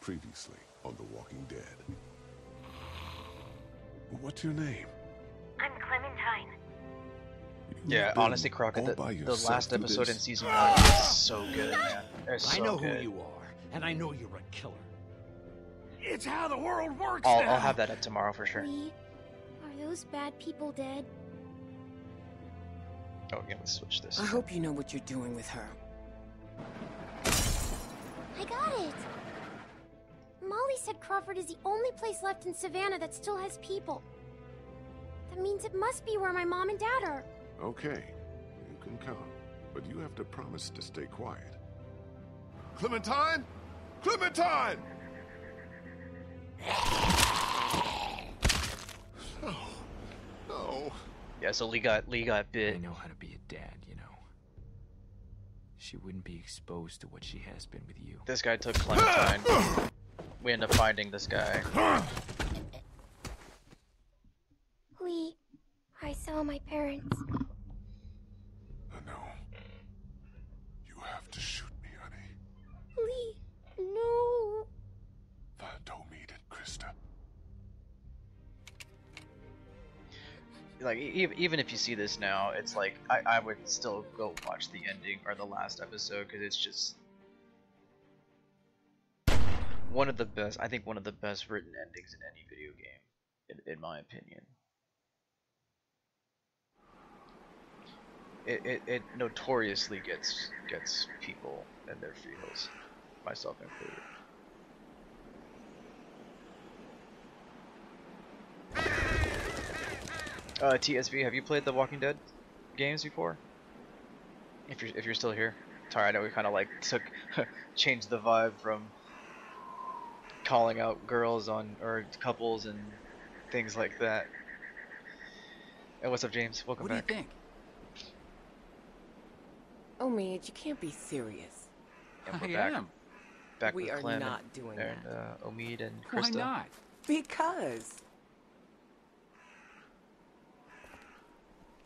Previously on The Walking Dead. What's your name? I'm Clementine. You've Yeah, honestly, Crockett, the, the last episode this? in season one is so good, man. It's I know good. who you are, and I know you're a killer. It's how the world works I'll, now. I'll have that up tomorrow for sure. Lee, are those bad people dead? Oh, yeah, let's switch this. I hope you know what you're doing with her. I got it! Molly said Crawford is the only place left in Savannah that still has people. That means it must be where my mom and dad are. Okay, you can come, but you have to promise to stay quiet. Clementine? Clementine! No. No. Yeah, so Lee got Lee got bit. I know how to be a dad, you know. She wouldn't be exposed to what she has been with you. This guy took Clementine. we end up finding this guy. Lee, I saw my parents. No. You have to shoot me, honey. Lee, no. That don't mean it, Christa. Like e- even if you see this now, it's like I, I would still go watch the ending or the last episode because it's just one of the best. I think one of the best written endings in any video game, in, in my opinion. It, it it notoriously gets gets people and their feels, myself included. Uh, TSV, have you played the Walking Dead games before? If you're if you're still here, sorry, I know we kind of like took changed the vibe from calling out girls on or couples and things like that. And what's up, James? Welcome What do you back. think? Oh, Midge, you can't be serious. And I we're back, am. back we with are Clem not and, doing and that. uh, Omid and Why Christa. not? Because.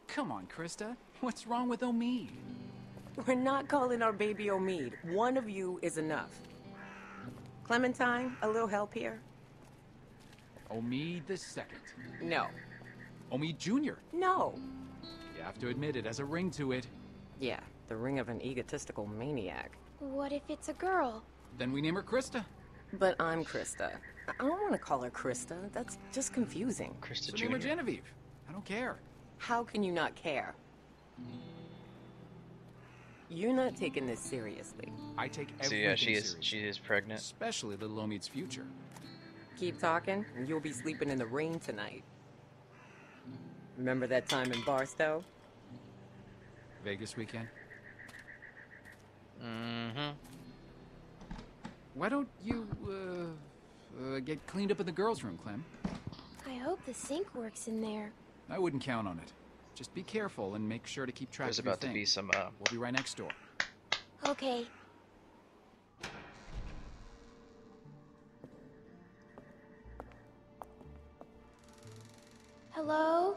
Come on, Christa. What's wrong with Omid? We're not calling our baby Omid. One of you is enough. Clementine, a little help here? Omid the second. No. Omid Jr. No. You have to admit it has a ring to it. Yeah, the ring of an egotistical maniac. What if it's a girl? Then we name her Christa. But I'm Christa. I I don't want to call her Christa. That's just confusing. Christa So name her Genevieve. I don't care. How can you not care? You're not taking this seriously. I take So everything yeah, she is seriously, she is pregnant. especially little Omid's future. Keep talking, and you'll be sleeping in the rain tonight. Remember that time in Barstow? Vegas weekend. Mm-hmm. Why don't you uh, uh, get cleaned up in the girls' room, Clem? I hope the sink works in there. I wouldn't count on it. Just be careful and make sure to keep track There's of your about to be some uh, We'll be right next door. Okay. Hello?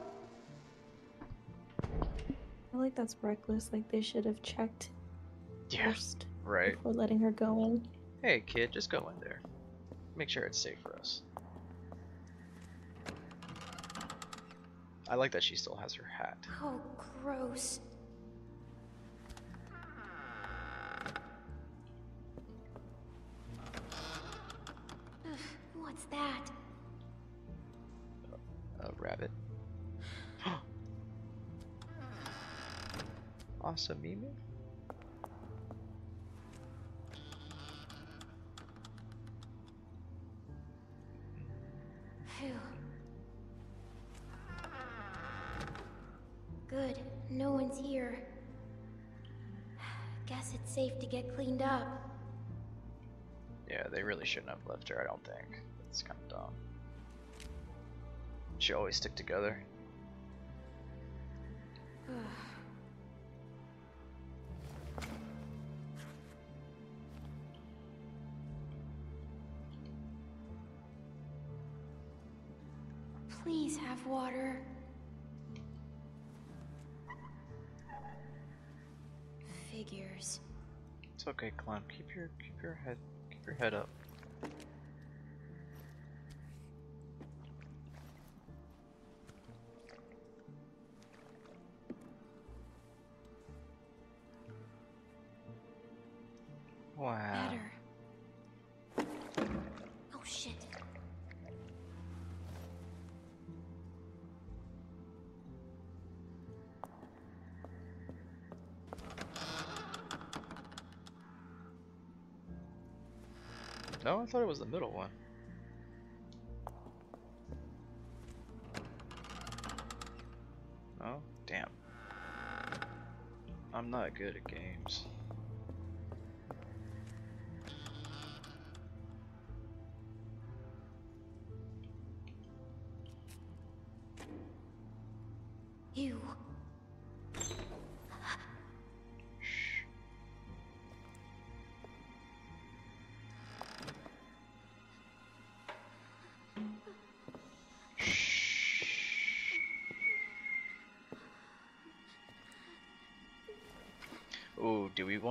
I feel like that's reckless. Like they should have checked yeah, first right. before letting her go in. Hey kid, just go in there. Make sure it's safe for us. I like that she still has her hat. Oh, gross. Ugh, What's that? A rabbit. awesome, Mimi. Here. Guess it's safe to get cleaned up. Yeah, they really shouldn't have left her. I don't think. It's kind of dumb. Should always stick together. Please have water. figures. It's okay, climb. Keep your keep your head keep your head up. Wow. Better. No, I thought it was the middle one. Oh, damn. I'm not good at games.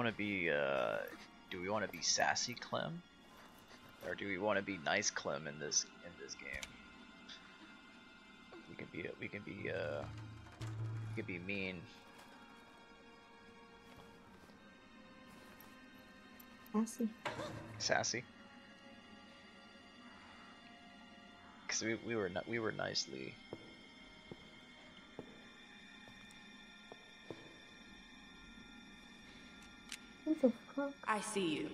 Want to be uh, do we want to be sassy Clem, or do we want to be nice Clem in this in this game? We can be we can be uh, we can be mean. Sassy. sassy. Cause we we were not we were nicely. I see you.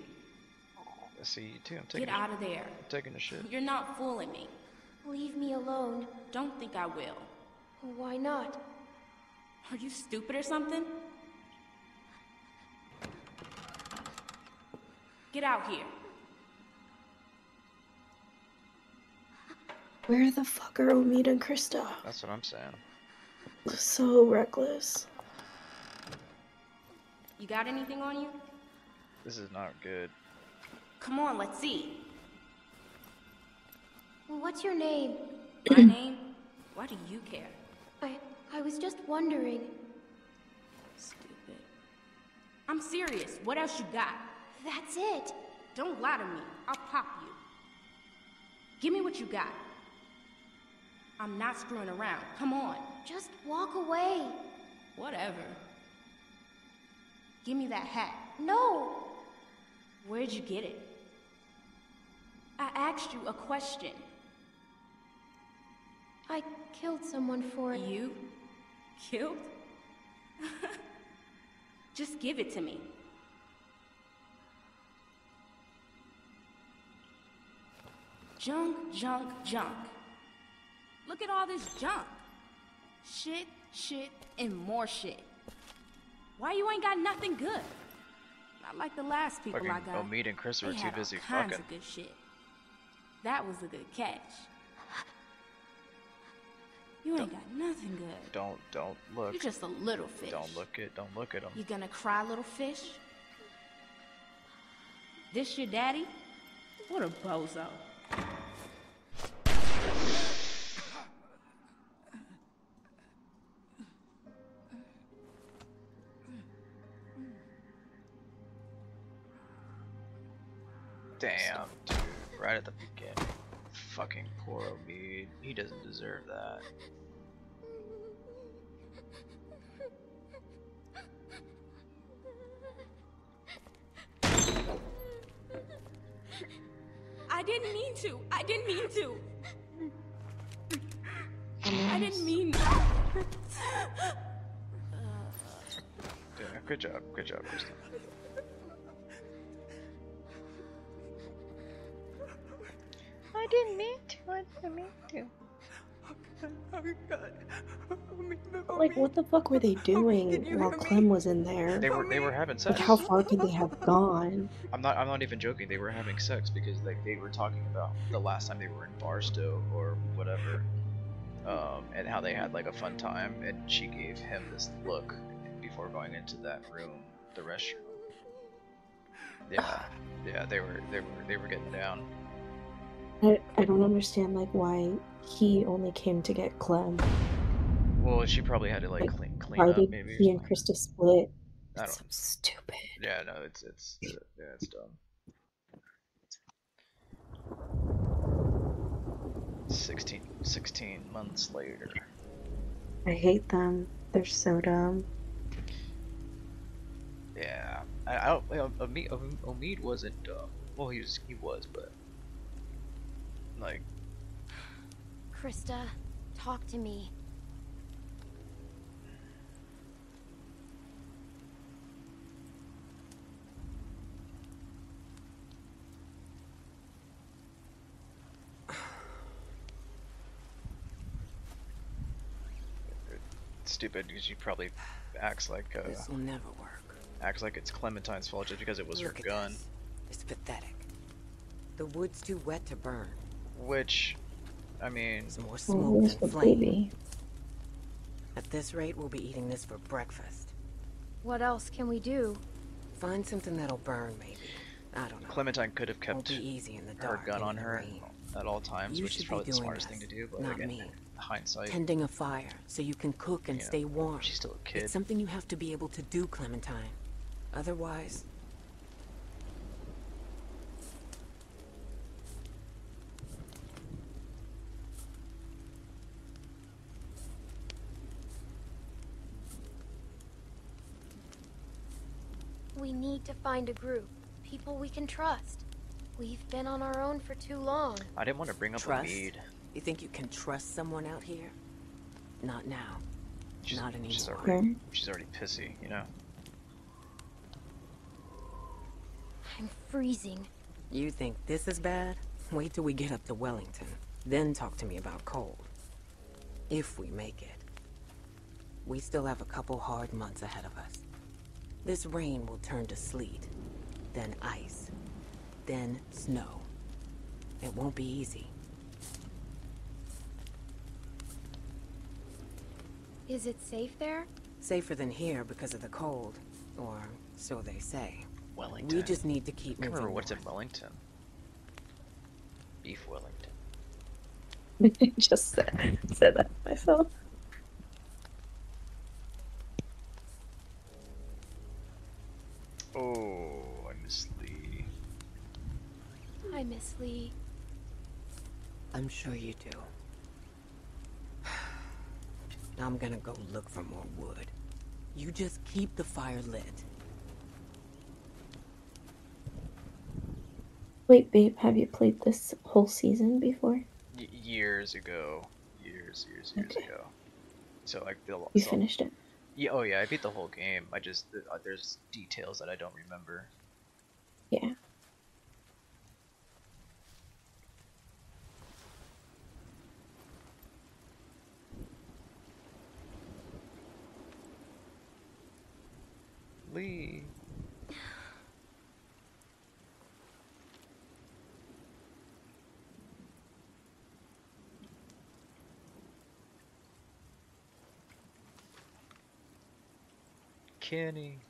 I see you too. I'm taking Get a, out of there. I'm taking a shit. You're not fooling me. Leave me alone. Don't think I will. Why not? Are you stupid or something? Get out here. Where the fuck are Omid and Krista? That's what I'm saying. So reckless. You got anything on you? This is not good. Come on, let's see. What's your name? My name? Why do you care? I I was just wondering. Stupid. I'm serious. What else you got? That's it. Don't lie to me. I'll pop you. Give me what you got. I'm not screwing around. Come on. Just walk away. Whatever. Give me that hat. No. Where'd you get it? I asked you a question. I killed someone for it. You killed? Just give it to me. Junk, junk, junk. Look at all this junk. Shit, shit, and more shit. Why you ain't got nothing good? Not like the last people Fucking I got. Omid and Chris They were too had all busy kinds fucking. of good shit. That was a good catch. You ain't got nothing good. Don't don't look. You're just a little fish. Don't look it. Don't look at him. You gonna cry, little fish? This your daddy? What a bozo. Right at the beginning. Fucking poor Omid. He doesn't deserve that. I didn't mean to. I didn't mean to. I didn't mean. Yeah, good job. Good job, Kristen. I didn't mean to. I didn't mean to. Like, what the fuck were they doing while Clem was in there? They were they were having Like, sex. how far could they have gone? I'm not I'm not even joking. They were having sex because like they were talking about the last time they were in Barstow or whatever, um, and how they had like a fun time. And she gave him this look before going into that room, the restroom. Yeah, yeah. They were they were they were getting down. I, I don't understand, like, why he only came to get Clem. Well, she probably had to like Like, clean clean up maybe. he and. Christa split? I It's don't. stupid. Yeah, no, it's it's uh, yeah, it's dumb. Sixteen, 16 months later. I hate them. They're so dumb. Yeah, I, I, don't. Omid, Omid wasn't. Uh, well, he was. He was, but like Christa, talk to me. stupid because she probably acts like uh, This will never work. acts like it's Clementine's fault just because it was Look her gun. this. It's pathetic. The wood's too wet to burn. Which, I mean, It's more Well, smoke where's than flame. baby? At this rate, we'll be eating this for breakfast. What else can we do? Find something that'll burn, maybe. I don't know. Clementine could have kept easy in the her gun on her rain. at all times, You which is be probably the smartest this, thing to do. But not again, me. hindsight, Tending a fire so you can cook and you know, stay warm. she's still a kid. It's something you have to be able to do, Clementine. Otherwise, We need to find a group. People we can trust. We've been on our own for too long. I didn't want to bring up Trust? Omid. you think you can trust someone out here? Not now. She's, Not she's anymore. already, she's already pissy, you know. I'm freezing. You think this is bad? Wait till we get up to Wellington. Then talk to me about cold. If we make it. We still have a couple hard months ahead of us. This rain will turn to sleet, then ice, then snow. It won't be easy. Is it safe there? Safer than here because of the cold, or so they say. Wellington. We just need to keep I moving. remember what's in. Wellington. Beef Wellington. Just said, said that myself. Oh, I miss Lee. I miss Lee. I'm sure you do. Now I'm gonna go look for more wood. You just keep the fire lit. Wait, babe, have you played this whole season before? Y- years ago, years, years, years Okay. ago. So like the You so- finished it. Yeah, oh yeah, I beat the whole game. I just uh, there's details that I don't remember. Yeah. Lee. Kenny.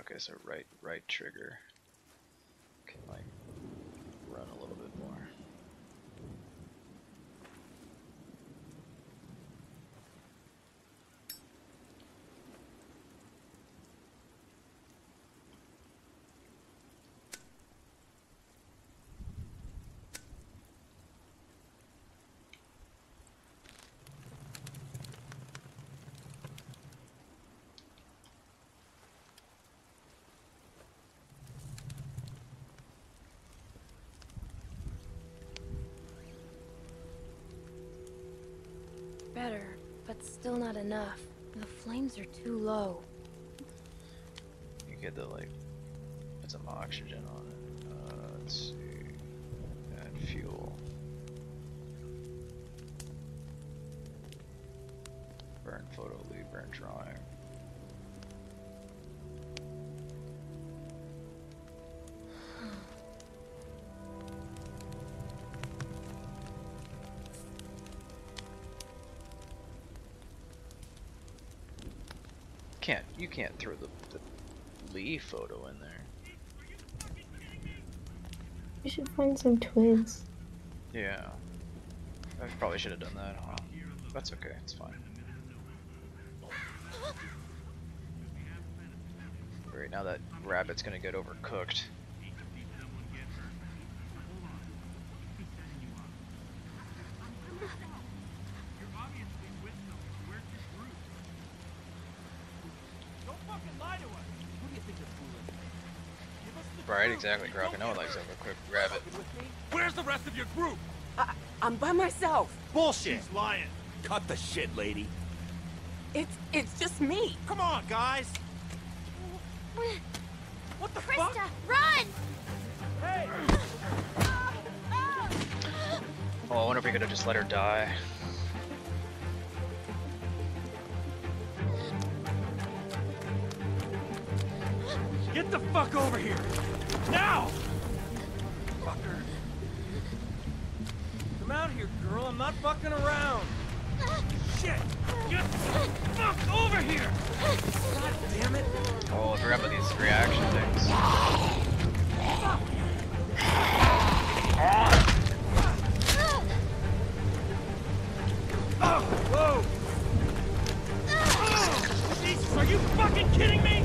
Okay, so right right trigger can like run a little bit more. Better, but still not enough. The flames are too low. You get the like put some oxygen on it. Uh, let's see. Add fuel. Burn photo lead, burn drawing. Can't you can't throw the, the Lee photo in there. You should find some twigs. Yeah. I probably should have done that, huh? That's okay, it's fine. Right now that rabbit's gonna get overcooked. Right, exactly, Grok. No one likes overcooked rabbit. Where's the rest of your group? I, I'm by myself. Bullshit. She's lying. Cut the shit, lady. It's it's just me. Come on, guys. What the Christa, fuck? run! Hey! Oh, I wonder if we could have just let her die. Get the fuck over here! Now! Fucker. Come out here, girl. I'm not fucking around. Shit! Get the fuck over here! God damn it! Oh, I forgot about these reaction things. Oh, whoa! Oh, Jesus, are you fucking kidding? Me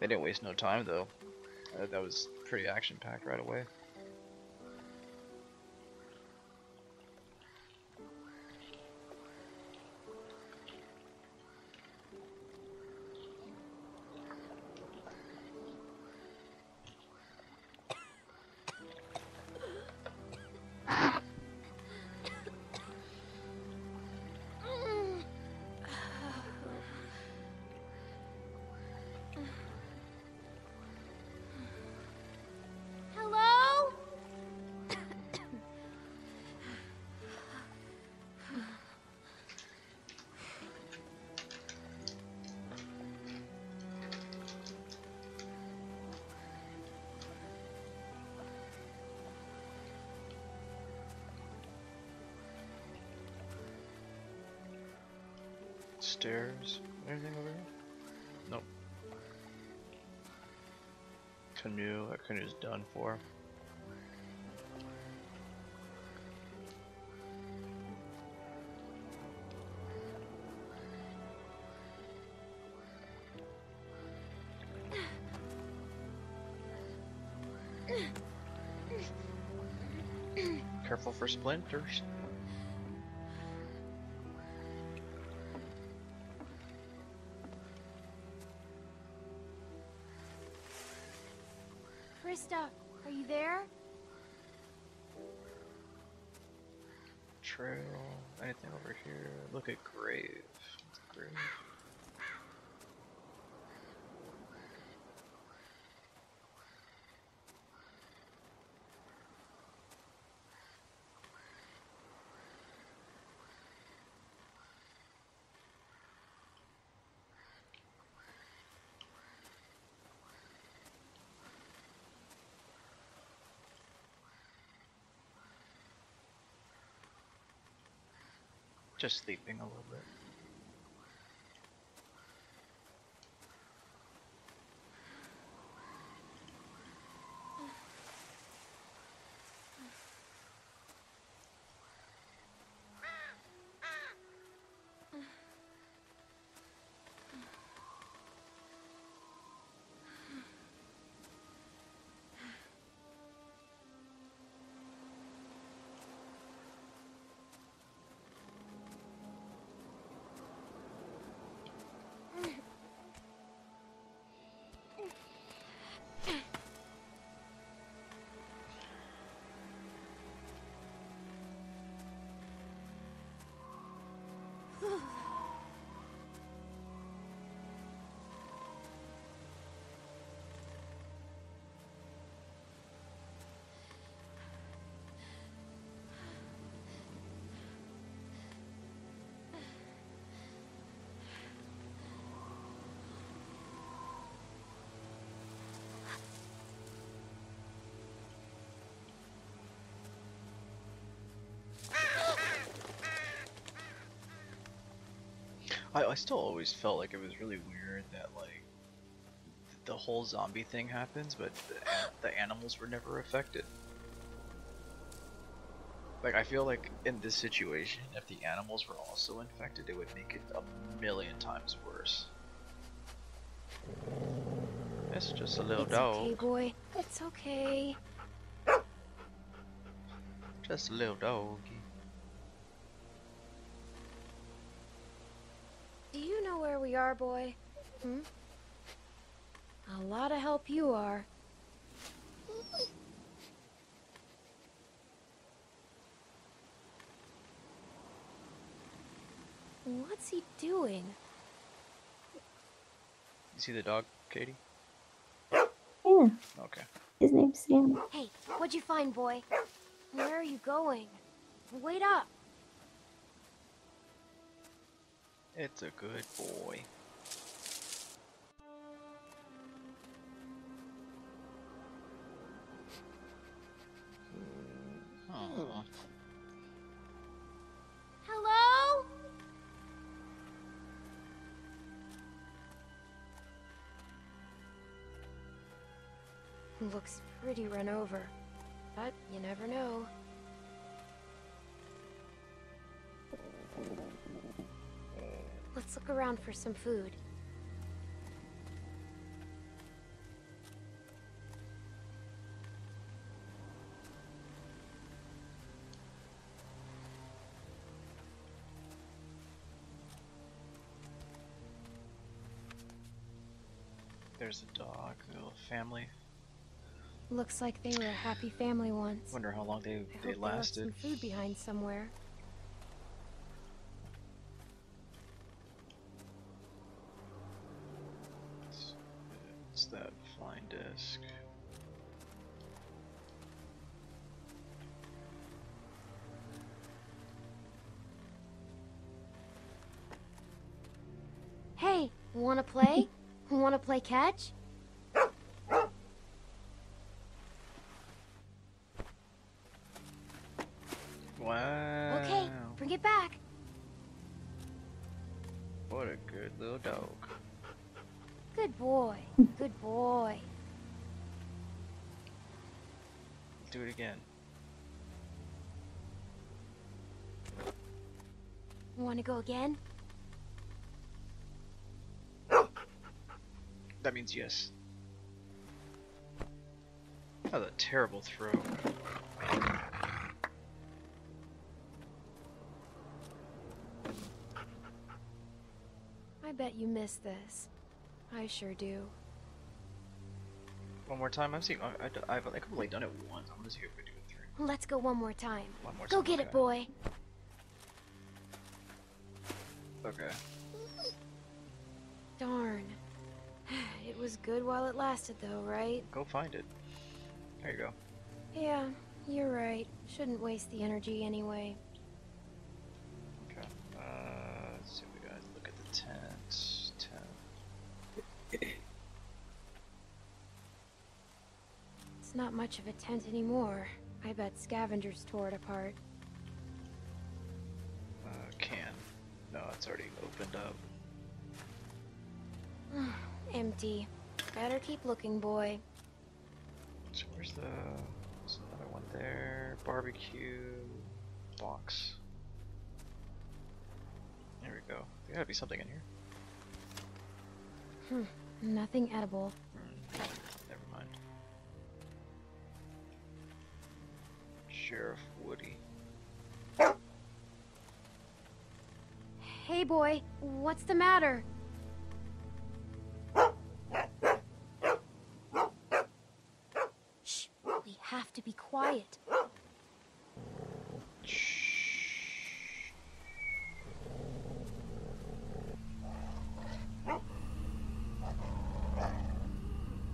They didn't waste no time though. That was pretty action packed right away. Canoe. That canoe's done for. Careful for splinters. Trail. Anything over here? Look at grave. Grave. Just sleeping a little bit. I, I still always felt like it was really weird that like the whole zombie thing happens, but the, the animals were never affected. Like I feel like in this situation, if the animals were also infected, it would make it a million times worse. It's just a little it's dog. okay, boy. It's okay. Just a little doggy. Do you know are, boy? Hmm? A lot of help you are. What's he doing? You see the dog, Katie? Yeah, Okay. his name's Sam. Hey, what'd you find, boy? Where are you going? Wait up. It's a good boy. Looks pretty run over. But you never know. Let's look around for some food. There's a dog, a little family. Looks like they were a happy family once. Wonder how long they I they hope they left lasted. some food behind somewhere. It's, it's that flying disc. Hey, wanna play? wanna play catch? It again. Wanna go again? That means yes. That was a terrible throw. I bet you miss this. I sure do. One more time. I've seen. I, I, I've, I've only done it once. I'm gonna see if we do it three. Let's go one more time. One more Go time, get it, boy. Okay. Darn. It was good while it lasted, though, right? Go find it. There you go. Yeah, you're right. Shouldn't waste the energy anyway. Okay. Uh, let's see. We gotta look at the tent. Tent. It's not much of a tent anymore. I bet scavengers tore it apart. Uh, can. No, it's already opened up. Empty. Better keep looking, boy. So where's the? There's another one there. Barbecue box. There we go. There gotta be something in here. Hmm. Nothing edible. Sheriff Woody. Hey, boy. What's the matter? Shh. We have to be quiet.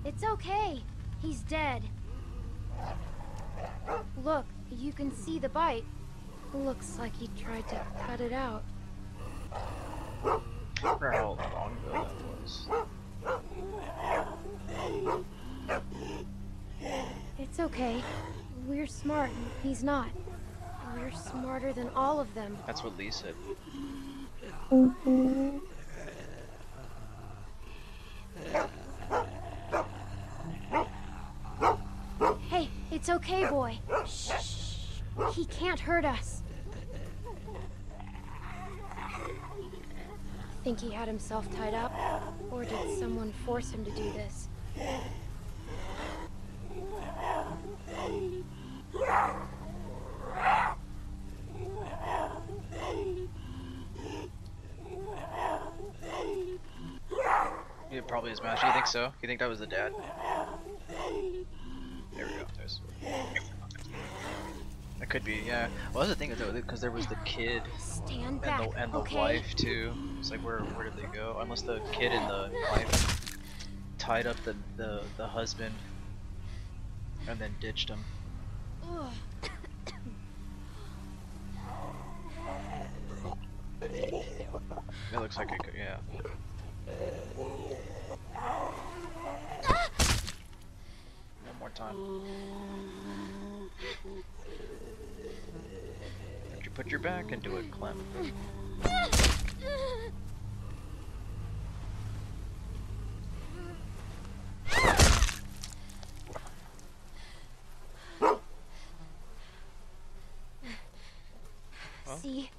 It's okay. He's dead. Look, you can see the bite. Looks like he tried to cut it out. How long ago that was. It's okay. We're smart, and he's not. We're smarter than all of them. That's what Lee said. Hey, it's okay, boy. Can't hurt us. Think he had himself tied up? Or did someone force him to do this? It probably is Master. You think so? You think that was the dad? There we go. There's. That could be, yeah. Well, that's the thing though, because there was the kid and the and the okay? wife too. It's like where where did they go? Unless the kid and the wife tied up the the the husband and then ditched him. Ugh. It looks like it could, yeah. One more time. Don't you put your back into it, Clem. See?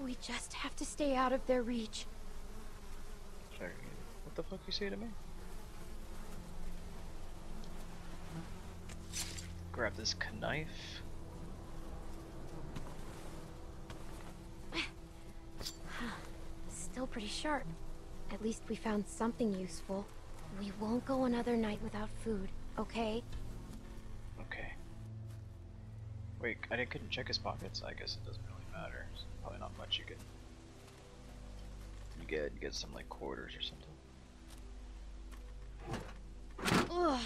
We just have to stay out of their reach. Sorry, what the fuck you say to me? Grab this knife. Still pretty sharp. At least we found something useful. We won't go another night without food, okay? Okay. Wait, I didn't, couldn't check his pockets. I guess it doesn't really matter. There's probably not much you could. You get you get some like quarters or something. Ugh,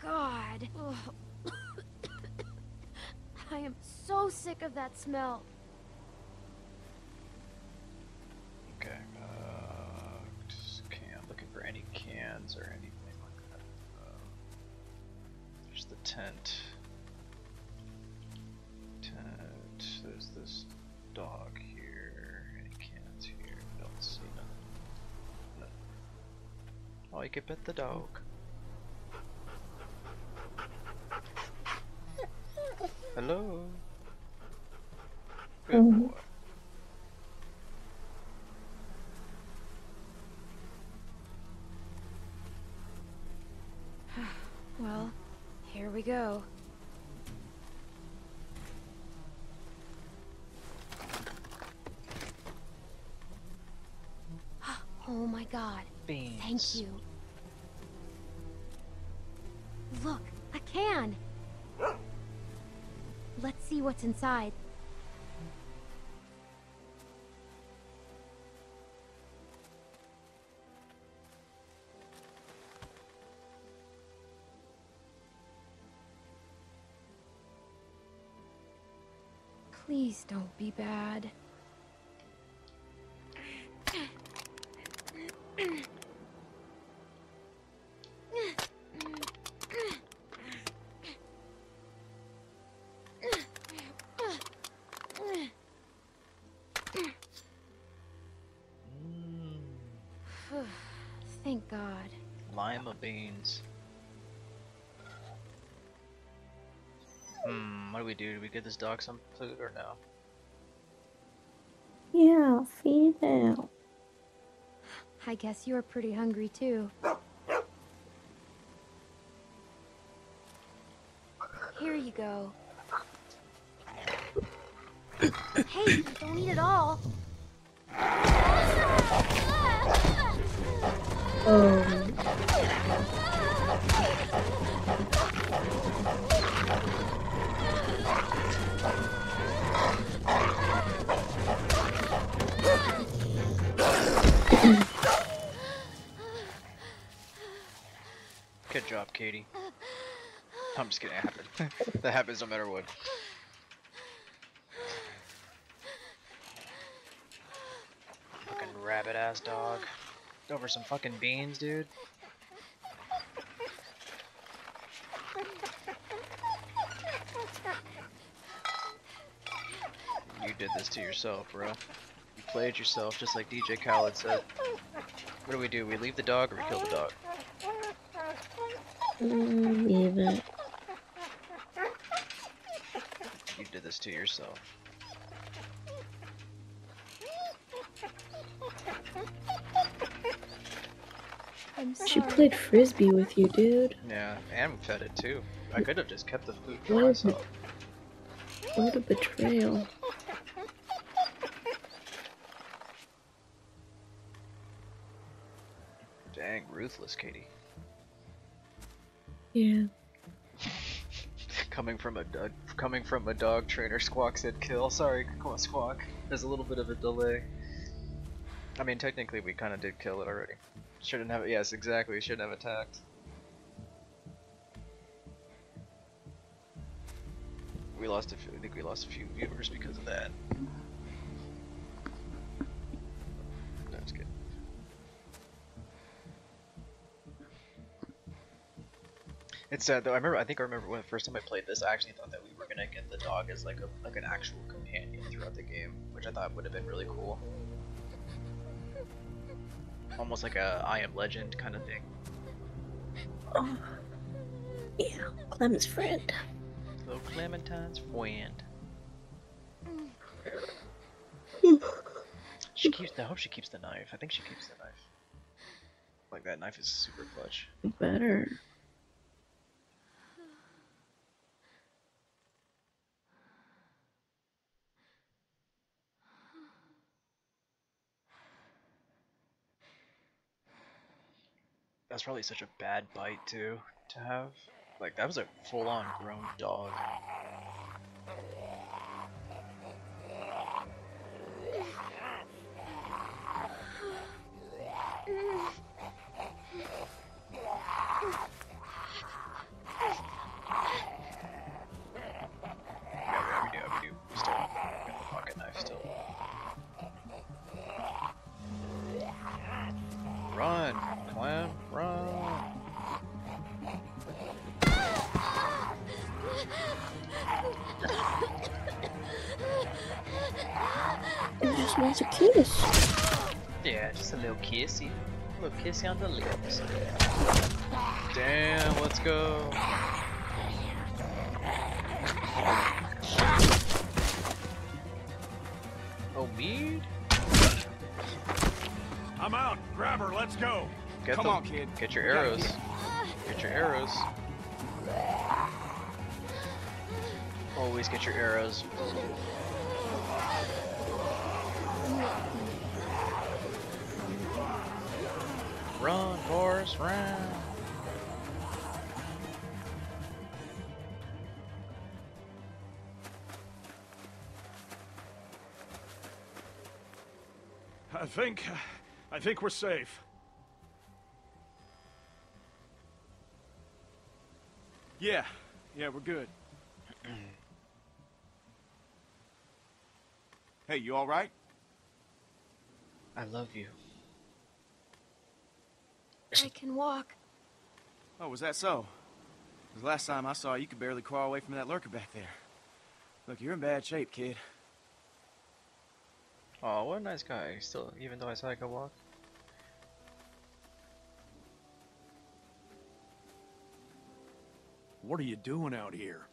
God. Ugh. I am so sick of that smell. You can pet the dog. Hello. Good Mhm. boy. Well, here we go. Oh my god. Beans. Thank you. What's inside. Lima beans. Hmm, what do we do? Do we get this dog some food or no? Yeah, feed him. I guess you're pretty hungry too. Here you go. hey, don't eat it all. Um, Good job, Katie. I'm just it happened. that happens no matter what. Fucking rabbit ass dog. Over some fucking beans, dude. You did this to yourself, bro. You played yourself just like DJ Khaled said. What do we do? We leave the dog or we kill the dog? mm, leave it. You did this to yourself. She played frisbee with you, dude. Yeah, and fed it too. I could have just kept the food for What is it? myself. What a betrayal. Dang, ruthless, Katie. Yeah. coming from a dog, coming from a dog trainer, Squawk said kill. Sorry, Qu- Squawk. There's a little bit of a delay. I mean, technically, we kind of did kill it already. Shouldn't have. Yes, exactly. Shouldn't have attacked. We lost a few. I think we lost a few viewers because of that. That's good. It's sad though. I remember. I think I remember when the first time I played this. I actually thought that we were gonna get the dog as like a like an actual companion throughout the game, which I thought would have been really cool. Almost like a I Am Legend kind of thing. Oh. Yeah, Clem's friend. Little Clementine's friend. She keeps. I hope she keeps the knife. I think she keeps the knife. Like that knife is super clutch. Better. That's probably such a bad bite too to have. Like that was a full-on grown dog. It just wants a kiss. Yeah, just a little kissy. A little kissy on the lips. Damn, let's go. Oh, mead? I'm out. Grab her. Let's go. Get Come them. on, kid. Get your arrows. Get your arrows. Always get your arrows. Think, I think we're safe. Yeah, yeah, we're good. hey, you all right? I love you. I can walk. Oh, was that so? 'Cause last time I saw you, you could barely crawl away from that lurker back there. Look, you're in bad shape, kid. Oh, what a nice guy. Still, even though I said I could walk. What are you doing out here?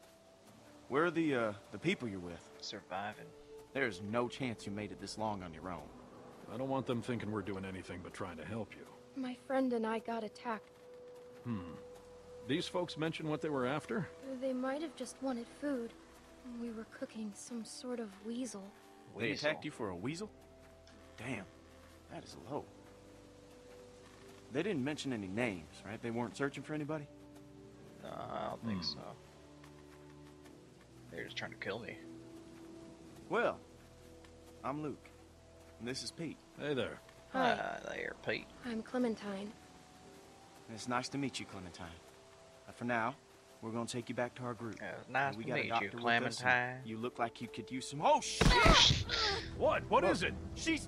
Where are the, uh, the people you're with? Surviving. There's no chance you made it this long on your own. I don't want them thinking we're doing anything but trying to help you. My friend and I got attacked. Hmm. These folks mention what they were after? They might have just wanted food. We were cooking some sort of weasel. They attacked you for a weasel? Damn, that is low. They didn't mention any names, right? They weren't searching for anybody? No, I don't think so. They're just trying to kill me. Well, I'm Luke. And this is Pete. Hey there. Hi. Uh, there, Pete. I'm Clementine. It's nice to meet you, Clementine. But for now, we're gonna take you back to our group. nice we to got a meet doctor you, with us, and Clementine. You look like you could use some. Oh shit! What? What Look, is it? She's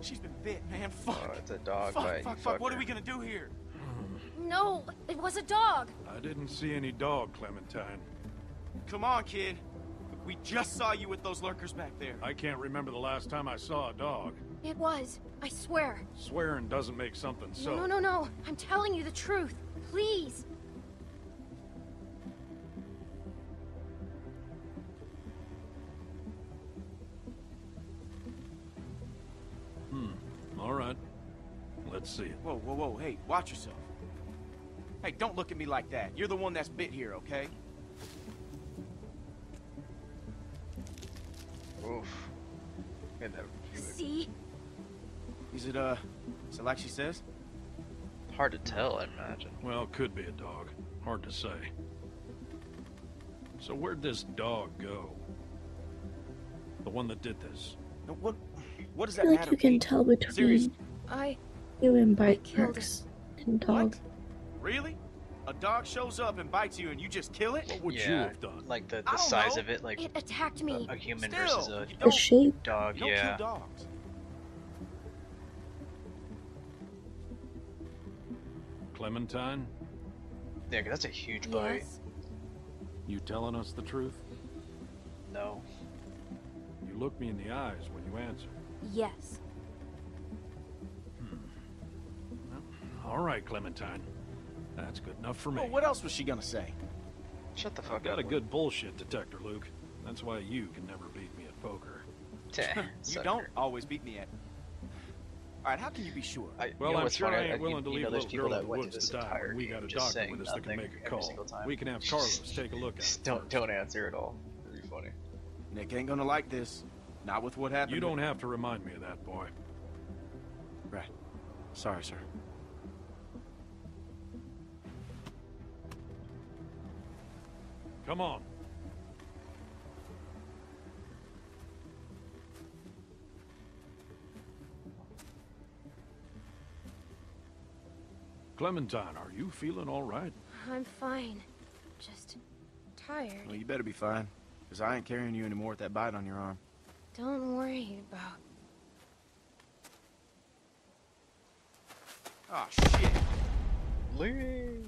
she's been bit, man. Oh, fuck. Oh, it's a dog fuck, bite, fuck, you fuck. What are we gonna do here? No, it was a dog. I didn't see any dog, Clementine. Come on, kid. We just saw you with those lurkers back there. I can't remember the last time I saw a dog. It was. I swear. Swearing doesn't make something so. No, no, no. I'm telling you the truth. Please. All right. Let's see it. Whoa, whoa, whoa. Hey, watch yourself. Hey, don't look at me like that. You're the one that's bit here, okay? Oof. Good to- See? Is it, uh, is it like she says? Hard to tell, I imagine. Well, could be a dog. Hard to say. So where'd this dog go? The one that did this. No, what, what does I that feel like matter? you can tell between Serious? I. you and bite killed marks and dog. Really? A dog shows up and bites you and you just kill it? What would yeah, you have done? Like the, the size know. of it, like It attacked me. a human Still, versus a you The don't, dog. you don't Yeah. kill dogs. Clementine, Yeah, 'cause that's a huge bite. You telling us the truth? No. You look me in the eyes when you answer. Yes. Hmm. All right, Clementine. That's good enough for me. Well, what else was she gonna say? Shut the I've fuck got a good bullshit detector, Luke. That's why you can never beat me at poker. You don't always beat me at. Alright, how can you be sure? I, Well, you know I'm sure funny? I ain't you- willing to you leave know, a little girl in the woods this to die entire when we got a doctor with us that can make a call. We can have Just- Carlos take a look at it. Don't don't answer at all. It'd be funny. Nick ain't gonna like this. Not with what happened. You don't have to remind me of that, boy. Right. Sorry, sir. Come on. Clementine, are you feeling all right? I'm fine. Just tired. Well, you better be fine. Because I ain't carrying you anymore with that bite on your arm. Don't worry about. Oh, shit. Lee.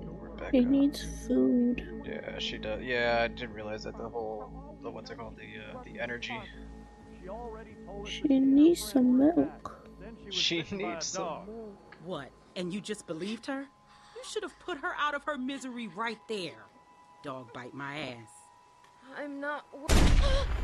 Rebecca. He needs food. Yeah, she does. Yeah, I didn't realize that the whole the what's it called the uh, the energy. She needs some milk. She needs some. milk. What? And you just believed her? You should have put her out of her misery right there. Dog bite my ass. I'm not.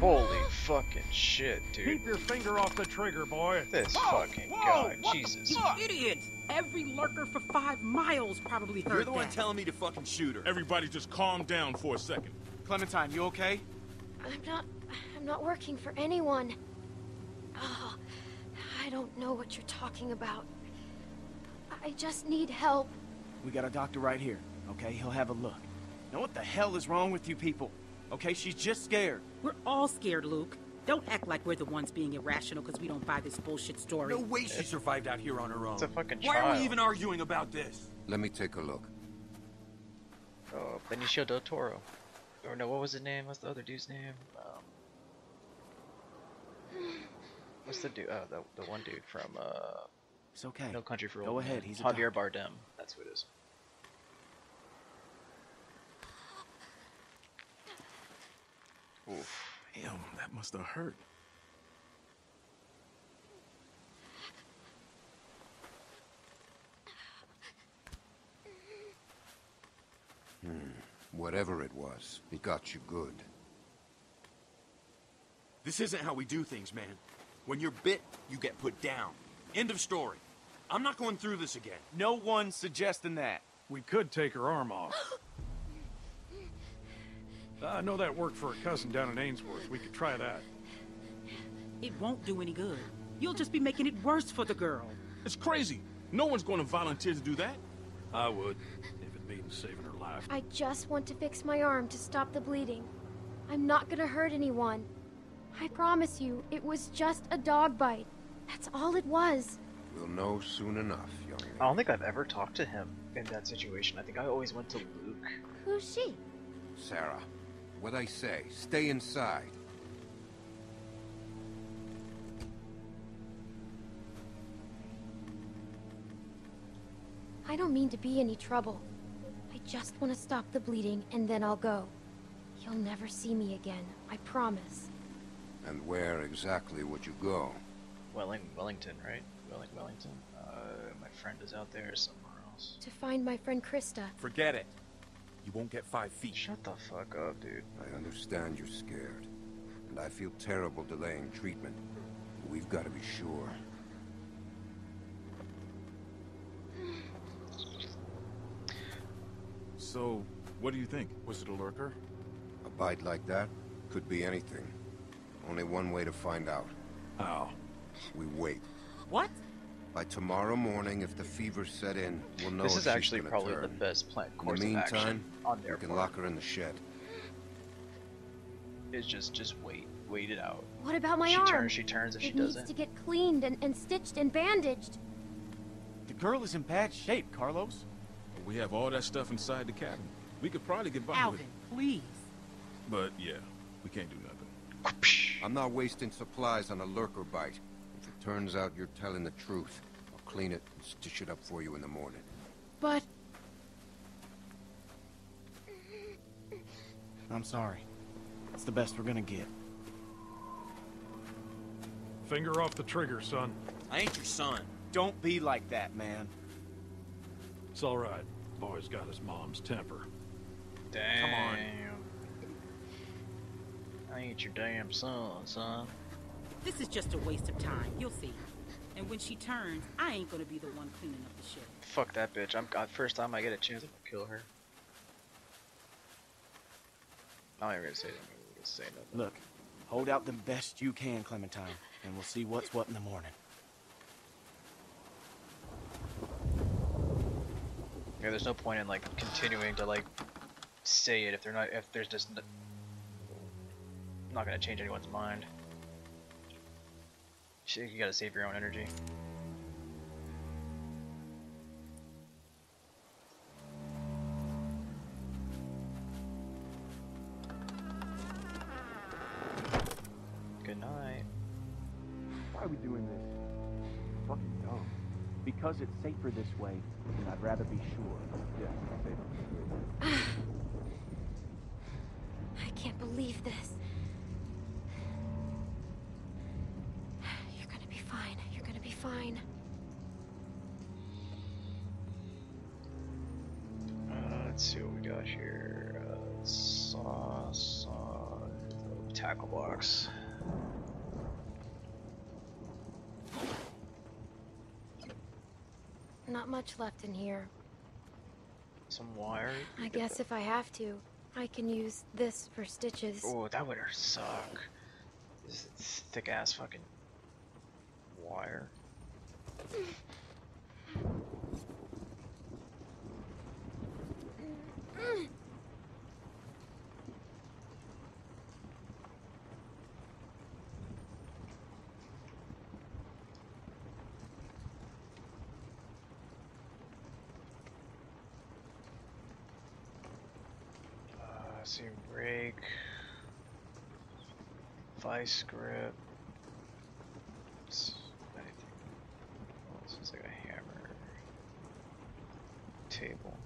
Holy fucking shit, dude! Keep your finger off the trigger, boy. This Whoa, fucking whoa, guy, Jesus. fuck? Idiot! Every lurker for five miles probably heard You're the one telling me to fucking shoot her. Everybody just calm down for a second. Clementine, you okay? I'm not. I'm not working for anyone. Oh, I don't know what you're talking about. I just need help. We got a doctor right here, okay? He'll have a look. Now what the hell is wrong with you people? Okay, she's just scared. We're all scared, Luke. Don't act like we're the ones being irrational because we don't buy this bullshit story. No way she survived out here on her own. It's a fucking Why are we even arguing about this? Let me take a look. Oh, Benicio del Toro. Or no, what was his name? What's the other dude's name? Um, what's the dude? Uh, the the one dude from uh, It's okay. No Country for Go Old Men. ahead, he's a Javier Bardem that's who it is. Oof. Damn, that must have hurt. Hmm. Whatever it was, it got you good. This isn't how we do things, man. When you're bit, you get put down. End of story. I'm not going through this again. No one's suggesting that. We could take her arm off. I know that worked for a cousin down in Ainsworth. We could try that. It won't do any good. You'll just be making it worse for the girl. It's crazy. No one's going to volunteer to do that. I would, if it means saving her life. I just want to fix my arm to stop the bleeding. I'm not gonna hurt anyone. I promise you, it was just a dog bite. That's all it was. We'll know soon enough, young I don't think I've ever talked to him in that situation. I think I always went to Luke. Who's she? Sarah. What I say, stay inside. I don't mean to be any trouble. I just want to stop the bleeding and then I'll go. You'll never see me again, I promise. And where exactly would you go? Welling, Wellington, right? Welling, Wellington. Uh, my friend is out there somewhere else. To find my friend Christa. Forget it. You won't get five feet. Shut the fuck up, dude. I understand you're scared. And I feel terrible delaying treatment. But we've got to be sure. So, what do you think? Was it a lurker? A bite like that could be anything. Only one way to find out. How? We wait. What? By tomorrow morning, if the fever set in, we'll know This if is she's actually gonna probably turn. the best plan In course the of meantime, action on their we can part. lock her in the shed. It's just just wait, wait it out. What about my she arm? turns, she turns. If it she needs doesn't, it needs to get cleaned and, and stitched and bandaged. The girl is in bad shape, Carlos. We have all that stuff inside the cabin. We could probably get by with Alvin, it. please. But yeah, we can't do nothing. I'm not wasting supplies on a lurker bite. If it turns out you're telling the truth, I'll clean it and stitch it up for you in the morning. But I'm sorry. It's the best we're gonna get. Finger off the trigger, son. I ain't your son. Don't be like that, man. It's all right. Boy's got his mom's temper. damn. Come on. I ain't your damn son, son. This is just a waste of time. You'll see. And when she turns, I ain't gonna be the one cleaning up the shit. Fuck that bitch. I'm God. First time I get a chance, I'm gonna kill her. I'm not even gonna say that. I'm gonna say nothing. Look, hold out the best you can, Clementine, and we'll see what's what in the morning. Yeah, there's no point in like continuing to like say it if they're not if there's just n- not gonna change anyone's mind. You gotta save your own energy. Good night. Why are we doing this? Fucking dumb. Because it's safer this way, and I'd rather be sure. Yeah, safer. Got here. Uh, saw, saw, tackle box. Not much left in here. Some wire. I guess if I have to, I can use this for stitches. Oh, that would suck. This thick ass fucking wire. Uh, let's Uh, see, break vice grip. s- Anything? Oh, this is like a hammer. Table.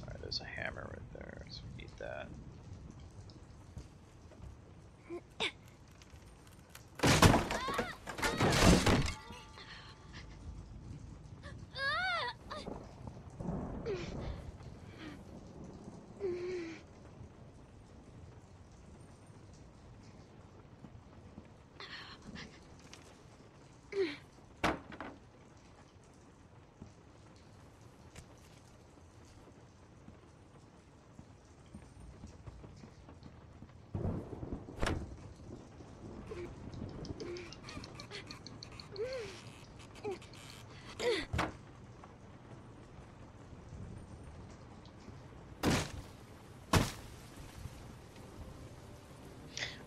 Alright, there's a hammer right there, so we need that.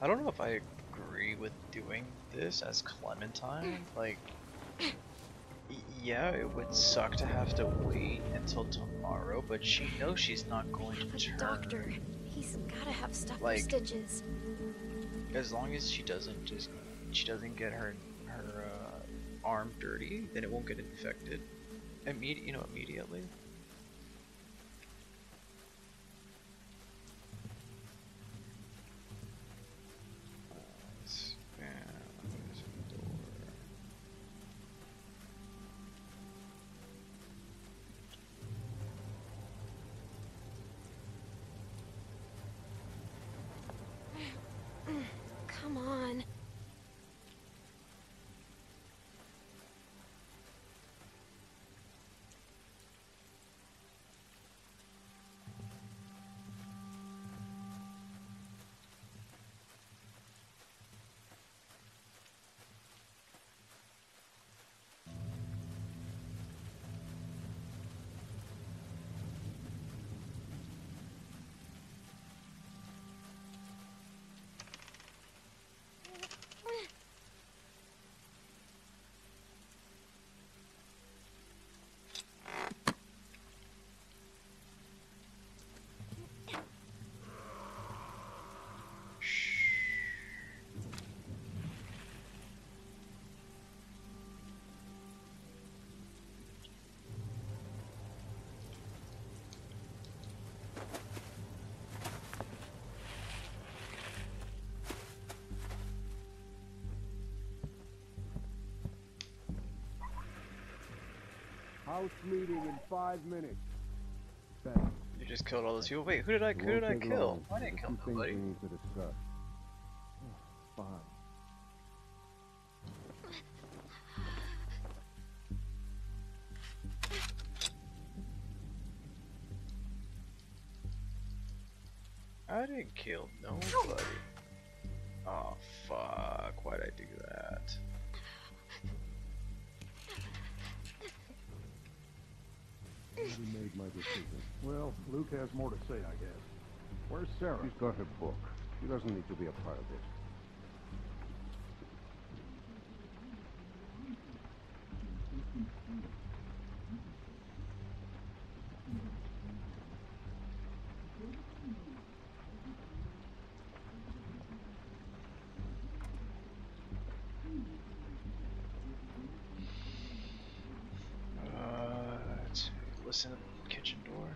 I don't know if I agree with doing this as Clementine. Like, yeah, it would suck to have to wait until tomorrow, but she knows she's not going to the turn. doctor, he's gotta have stuff Like- stitches. As long as she doesn't just, she doesn't get her her uh, arm dirty, then it won't get infected. Immediate, you know, immediately. House meeting in five minutes. You just killed all those people. Wait, who did I? Who did I kill? I didn't kill nobody. we need to discuss. Oh, fine. I didn't kill nobody. Already made decision. Well, Luke has more to say, I guess. Where's Sarah? She's got her book. She doesn't need to be a part of this. Uh, let's see. listen to the kitchen door.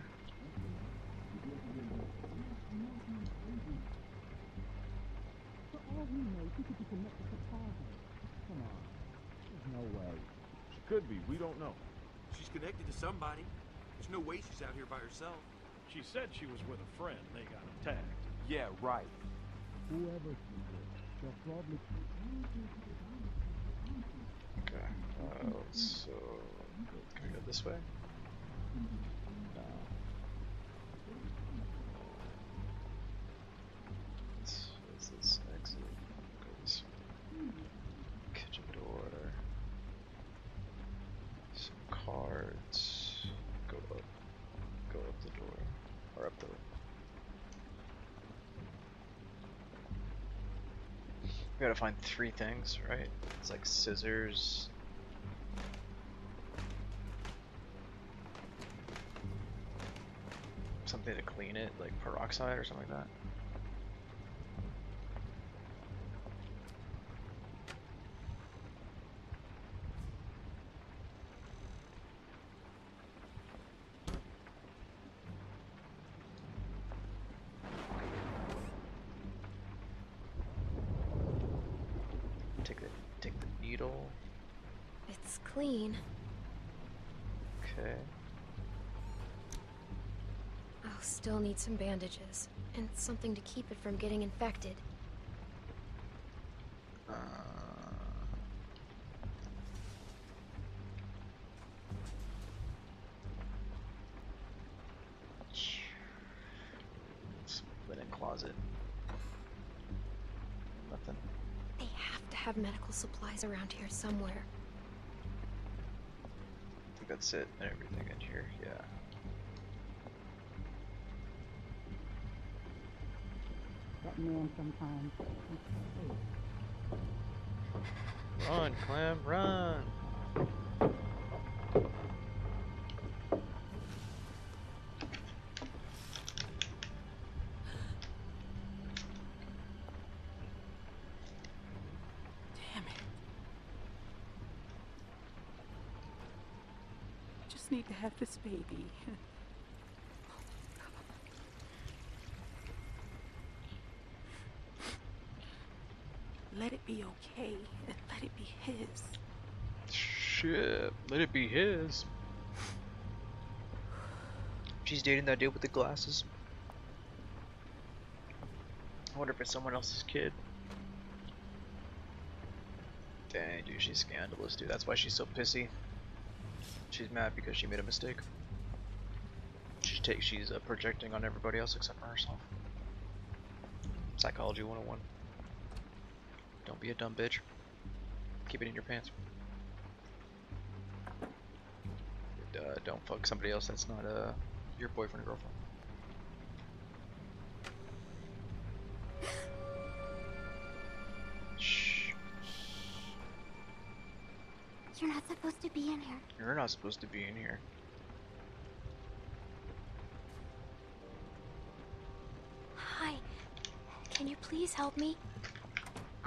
Come on. There's no way. She could be. We don't know. She's connected to somebody. There's no way she's out here by herself. She said she was with a friend. They got attacked. Yeah, right. Whoever she is, they'll probably... Okay. Uh, so can we go this way? No. Gotta find three things, right? It's like scissors. Something to clean it, like peroxide or something like that. Take the take the needle. It's clean. Okay. I'll still need some bandages. And something to keep it from getting infected. Uh, linen closet. Nothing. They have to have medical supplies around here somewhere. I think that's it and everything in here. Yeah. That man sometimes. Run, Clem, run! Damn it. Just need to have this baby. Let it be okay and let it be his. Shit, let it be his. She's dating that dude with the glasses. I wonder if it's someone else's kid. Dang, dude, she's scandalous, dude. That's why she's so pissy. She's mad because she made a mistake. She take, she's uh, projecting on everybody else except for herself. Psychology 101. Don't be a dumb bitch. Keep it in your pants. And, uh, don't fuck somebody else that's not uh, your boyfriend or girlfriend. Shh. You're not supposed to be in here. You're not supposed to be in here. Hi. Can you please help me?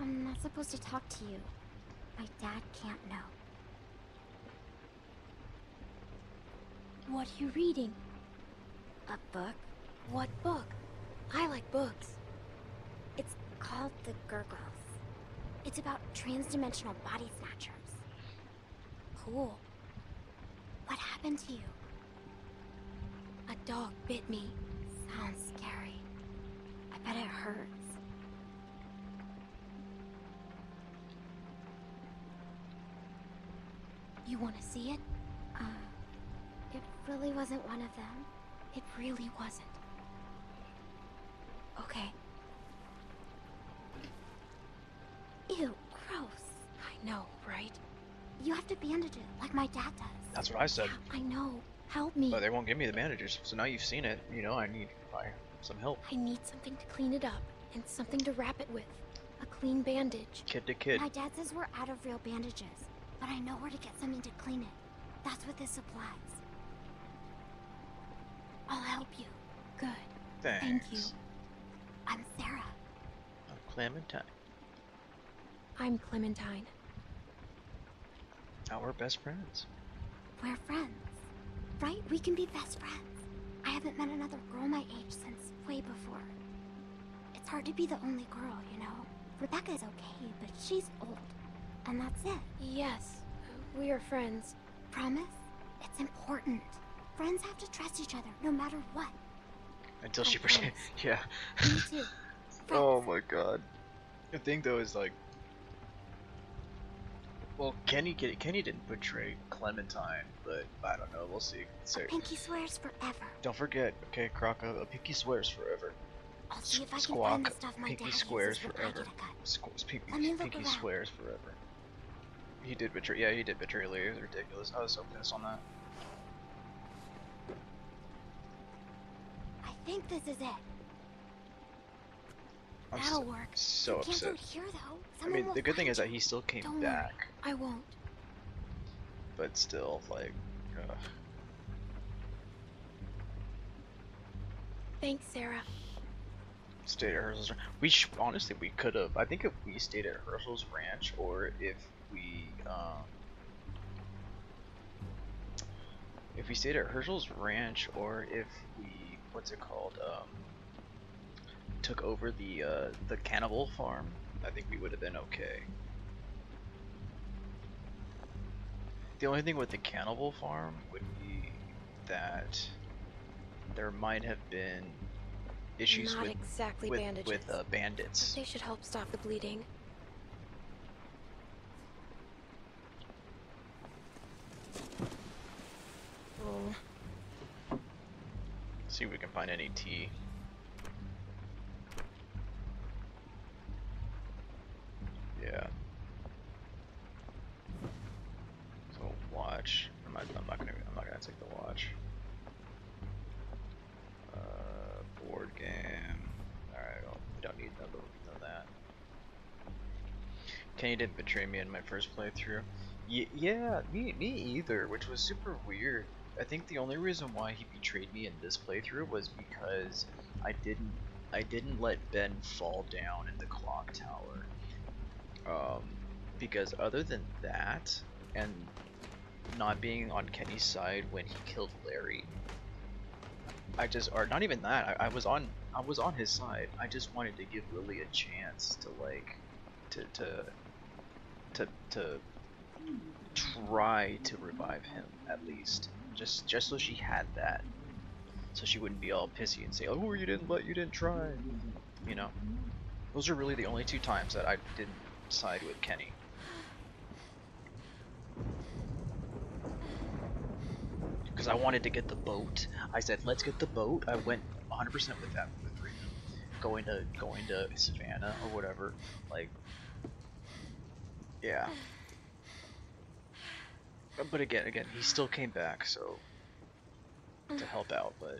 I'm not supposed to talk to you. My dad can't know. What are you reading? A book? What book? I like books. It's called The Gurgles. It's about transdimensional body snatchers. Cool. What happened to you? A dog bit me. Sounds scary. I bet it hurts. You want to see it? Uh, it really wasn't one of them. It really wasn't. Okay. Ew, gross. I know, right? You have to bandage it, like my dad does. That's what I said. I know. Help me. But they won't give me the bandages. So now you've seen it. You know I need I, some help. I need something to clean it up, and something to wrap it with. A clean bandage. Kid to kid. My dad says we're out of real bandages, but I know where to get something to clean it. That's what this supplies. I'll help you. Good. Thanks. Thank you. I'm Sarah. I'm Clementine. I'm Clementine. Now we're best friends. We're friends. Right? We can be best friends. I haven't met another girl my age since way before. It's hard to be the only girl, you know? Rebecca's okay, but she's old. And that's it. Yes, we are friends. Promise? It's important. Friends have to trust each other, no matter what. Until she oh, I. Yeah. Me too. oh my god. The thing though is like. Well, Kenny Kenny didn't betray Clementine, but I don't know. We'll see. So, Pinky swears forever. don't forget, okay, Croco. A pinky swears forever. I'll see if I can Squawk. find the stuff my pinky dad swears uses when forever. get a cut. Squ- pinky, Let me look pinky around. swears forever. He did betray. Yeah, he did betray Lee. It was ridiculous. I was so pissed on that. I think this is it. I'm That'll so, work. so you upset. here, though. I mean, the good thing is that he still came Don't back, Worry. I won't. but still, like, ugh. Thanks, Sarah. stayed at Hershel's. We sh honestly we could have. I think if we stayed at Hershel's ranch, or if we um, if we stayed at Hershel's ranch, or if we what's it called um, took over the uh, the cannibal farm, I think we would have been okay. The only thing with the cannibal farm would be that there might have been issues Not with exactly with, bandages. with uh, bandits. They should help stop the bleeding. See if we can find any tea. Yeah. So watch. I'm not, I'm not gonna. I'm not gonna take the watch. Uh, board game. All right. Well, we don't need none of that. Kenny did betray me in my first playthrough. Yeah, me, me either, which was super weird. I think the only reason why he betrayed me in this playthrough was because I didn't I didn't let Ben fall down in the clock tower. Um, because other than that, and not being on Kenny's side when he killed Larry, I just or not even that. I, I was on I was on his side. I just wanted to give Lily a chance to like to to to to try to revive him at least. Just just so she had that. So she wouldn't be all pissy and say, "Oh, you didn't let you didn't try." You know. Those are really the only two times that I didn't side with Kenny. Because I wanted to get the boat. I said, "Let's get the boat." I went 100% with that with Rita. Going to going to Savannah or whatever. Like yeah. But again, again, he still came back, so to help out, but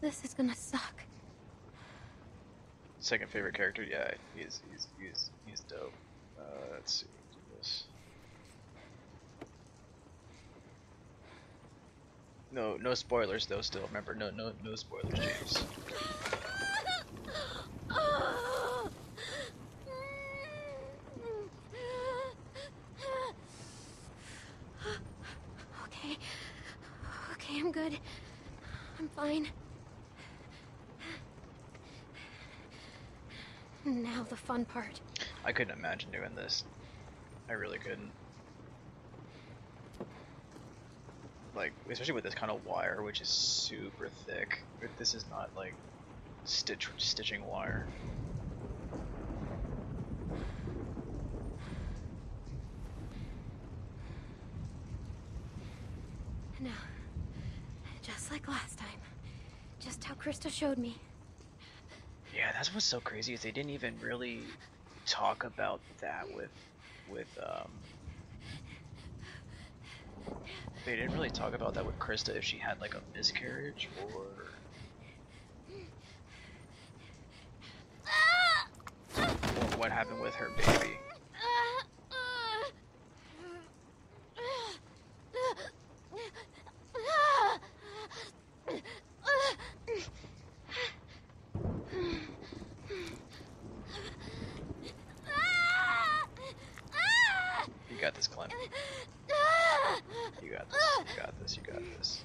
This is gonna suck. second favorite character, yeah, he's he's he's he's dope. Uh, let's see, do this. No, no spoilers though. Still, remember, no, no, no spoilers, James. Okay. Okay, I'm good. I'm fine. Now the fun part. I couldn't imagine doing this. I really couldn't. Like, especially with this kind of wire, which is super thick. This is not like stitch stitching wire. Now, just like last time. Just how Christa showed me. Yeah, that's what's so crazy is they didn't even really talk about that with with um they didn't really talk about that with Christa if she had like a miscarriage or or what happened with her baby. You got this, Clem. You got this. You got this. You got this.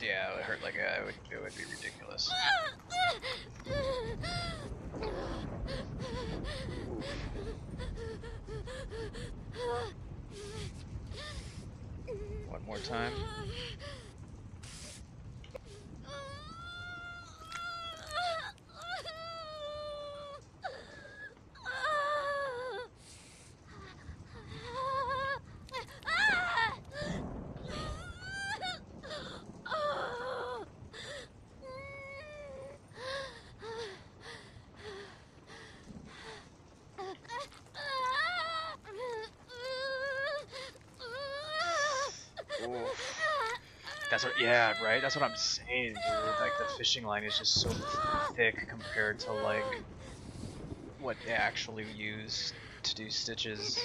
Yeah, it would hurt like a, it would, it would be ridiculous. One more time. That's what, yeah, right. That's what I'm saying, dude. Like the fishing line is just so thick compared to like what they actually use to do stitches.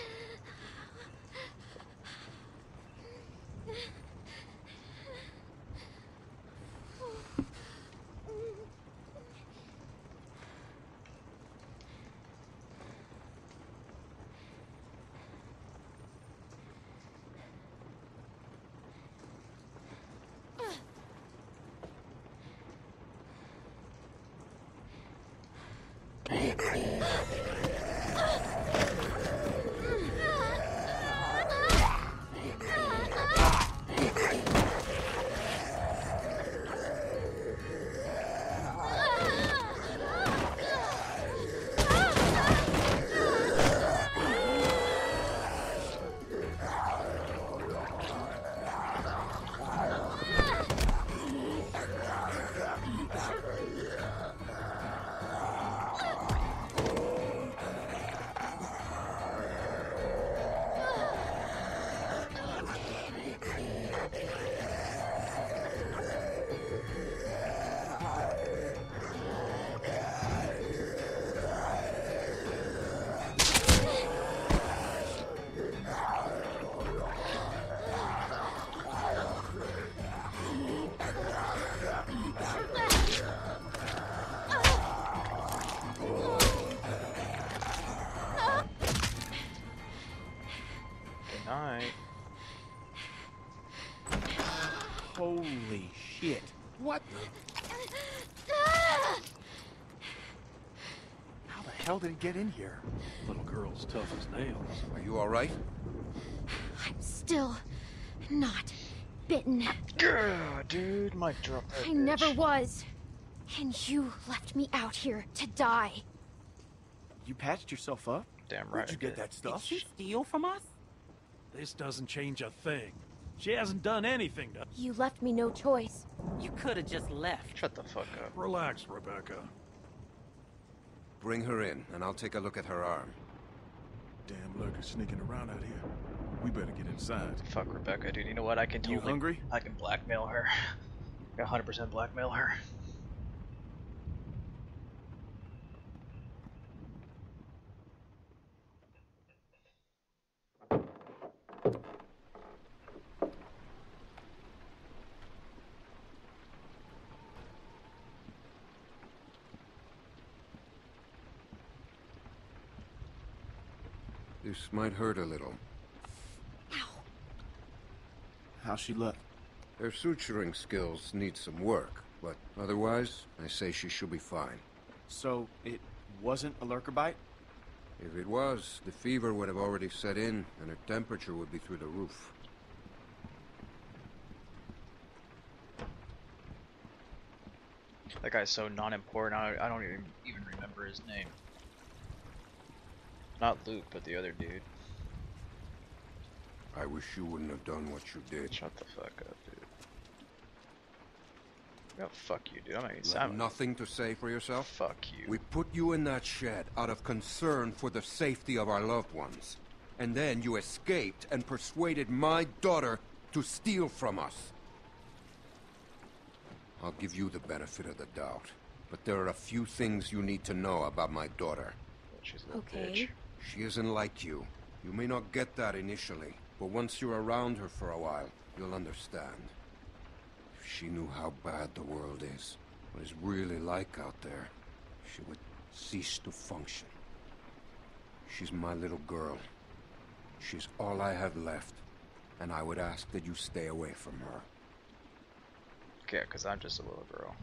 Did he get in here? Little girl's tough as nails. Are you all right? I'm still not bitten. Yeah, dude, mic drop I bitch. never was. And you left me out here to die. You patched yourself up? Damn Where'd you get that stuff? Did she steal from us? This doesn't change a thing. She hasn't done anything to... You left me no choice. You could have just left. Shut the fuck up. Relax, Rebecca. Bring her in, and I'll take a look at her arm. Damn lurker sneaking around out here. We better get inside. Fuck Rebecca, dude. You know what? I can do? You hungry? I can blackmail her. 100% blackmail her. This might hurt a little. How's she look? Her suturing skills need some work, but otherwise, I say she should be fine. So, it wasn't a lurker bite? If it was, the fever would have already set in, and her temperature would be through the roof. That guy's so non-important. I, I don't even even remember his name. Not Luke, but the other dude. I wish you wouldn't have done what you did. Shut the fuck up, dude. Oh, fuck you, dude. I'm not even You have nothing to say for yourself? Fuck you. We put you in that shed out of concern for the safety of our loved ones. And then you escaped and persuaded my daughter to steal from us. I'll give you the benefit of the doubt. But there are a few things you need to know about my daughter. She's a Okay. bitch. She isn't like you. You may not get that initially, but once you're around her for a while, you'll understand. If she knew how bad the world is, what it's really like out there, she would cease to function. She's my little girl. She's all I have left, and I would ask that you stay away from her. Yeah, because I'm just a little girl.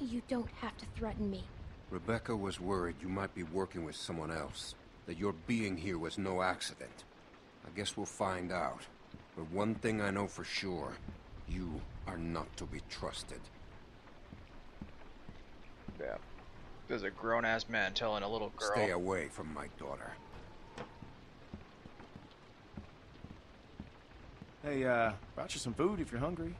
You don't have to threaten me. Rebecca was worried you might be working with someone else, that your being here was no accident. I guess we'll find out. But one thing I know for sure, you are not to be trusted. Yeah. There's a grown-ass man telling a little girl. Stay away from my daughter. Hey, uh, brought you some food if you're hungry.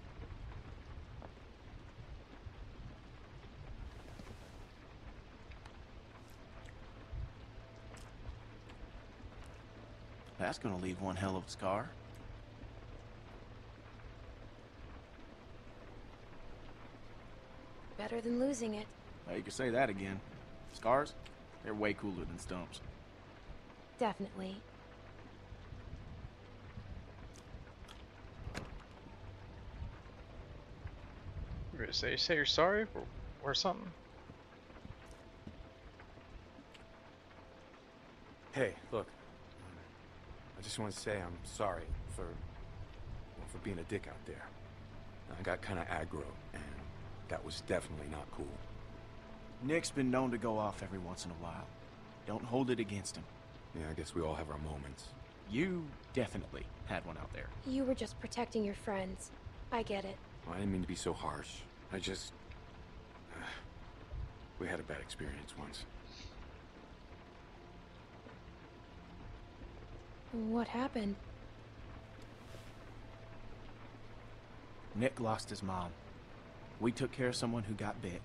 That's gonna leave one hell of a scar. Better than losing it. Well, you can say that again. Scars? They're way cooler than stumps. Definitely. You gonna say say you're sorry or, or something? Hey, look. I just want to say I'm sorry for well, for being a dick out there. I got kind of aggro, and that was definitely not cool. Nick's been known to go off every once in a while. Don't hold it against him. Yeah, I guess we all have our moments. You definitely had one out there. You were just protecting your friends. I get it. Well, I didn't mean to be so harsh. I just we had a bad experience once. What happened? Nick lost his mom. We took care of someone who got bit.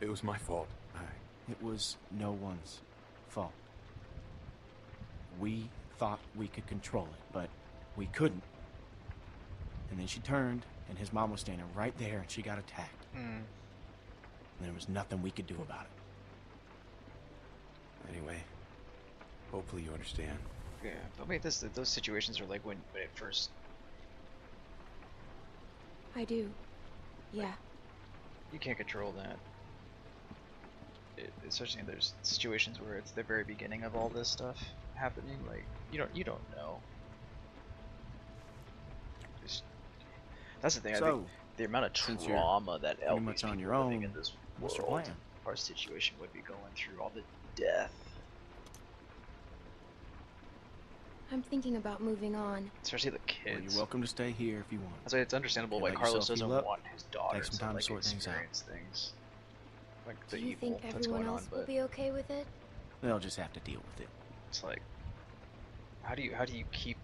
It was my fault. I... It was no one's fault. We thought we could control it, but we couldn't. And then she turned, and his mom was standing right there, and she got attacked. Mm. And there was nothing we could do about it. Anyway, hopefully you understand. Yeah, but wait, this those situations are like when, when it first. I do. Yeah. You can't control that. It, especially in those situations where it's the very beginning of all this stuff happening. Like you don't you don't know. Just, That's the thing. I think the amount of since trauma that pretty Elvis much on people your living own, in this world, plan? our situation would be going through all the death. I'm thinking about moving on. Especially the Well, kids. you're welcome to stay here if you want. That's why it's understandable why Carlos doesn't up, want his daughter take some time to like sort things out. things. Like the Do you evil think that's everyone going on, else will be okay with it? They'll just have to deal with it. it's like, how do you how do you keep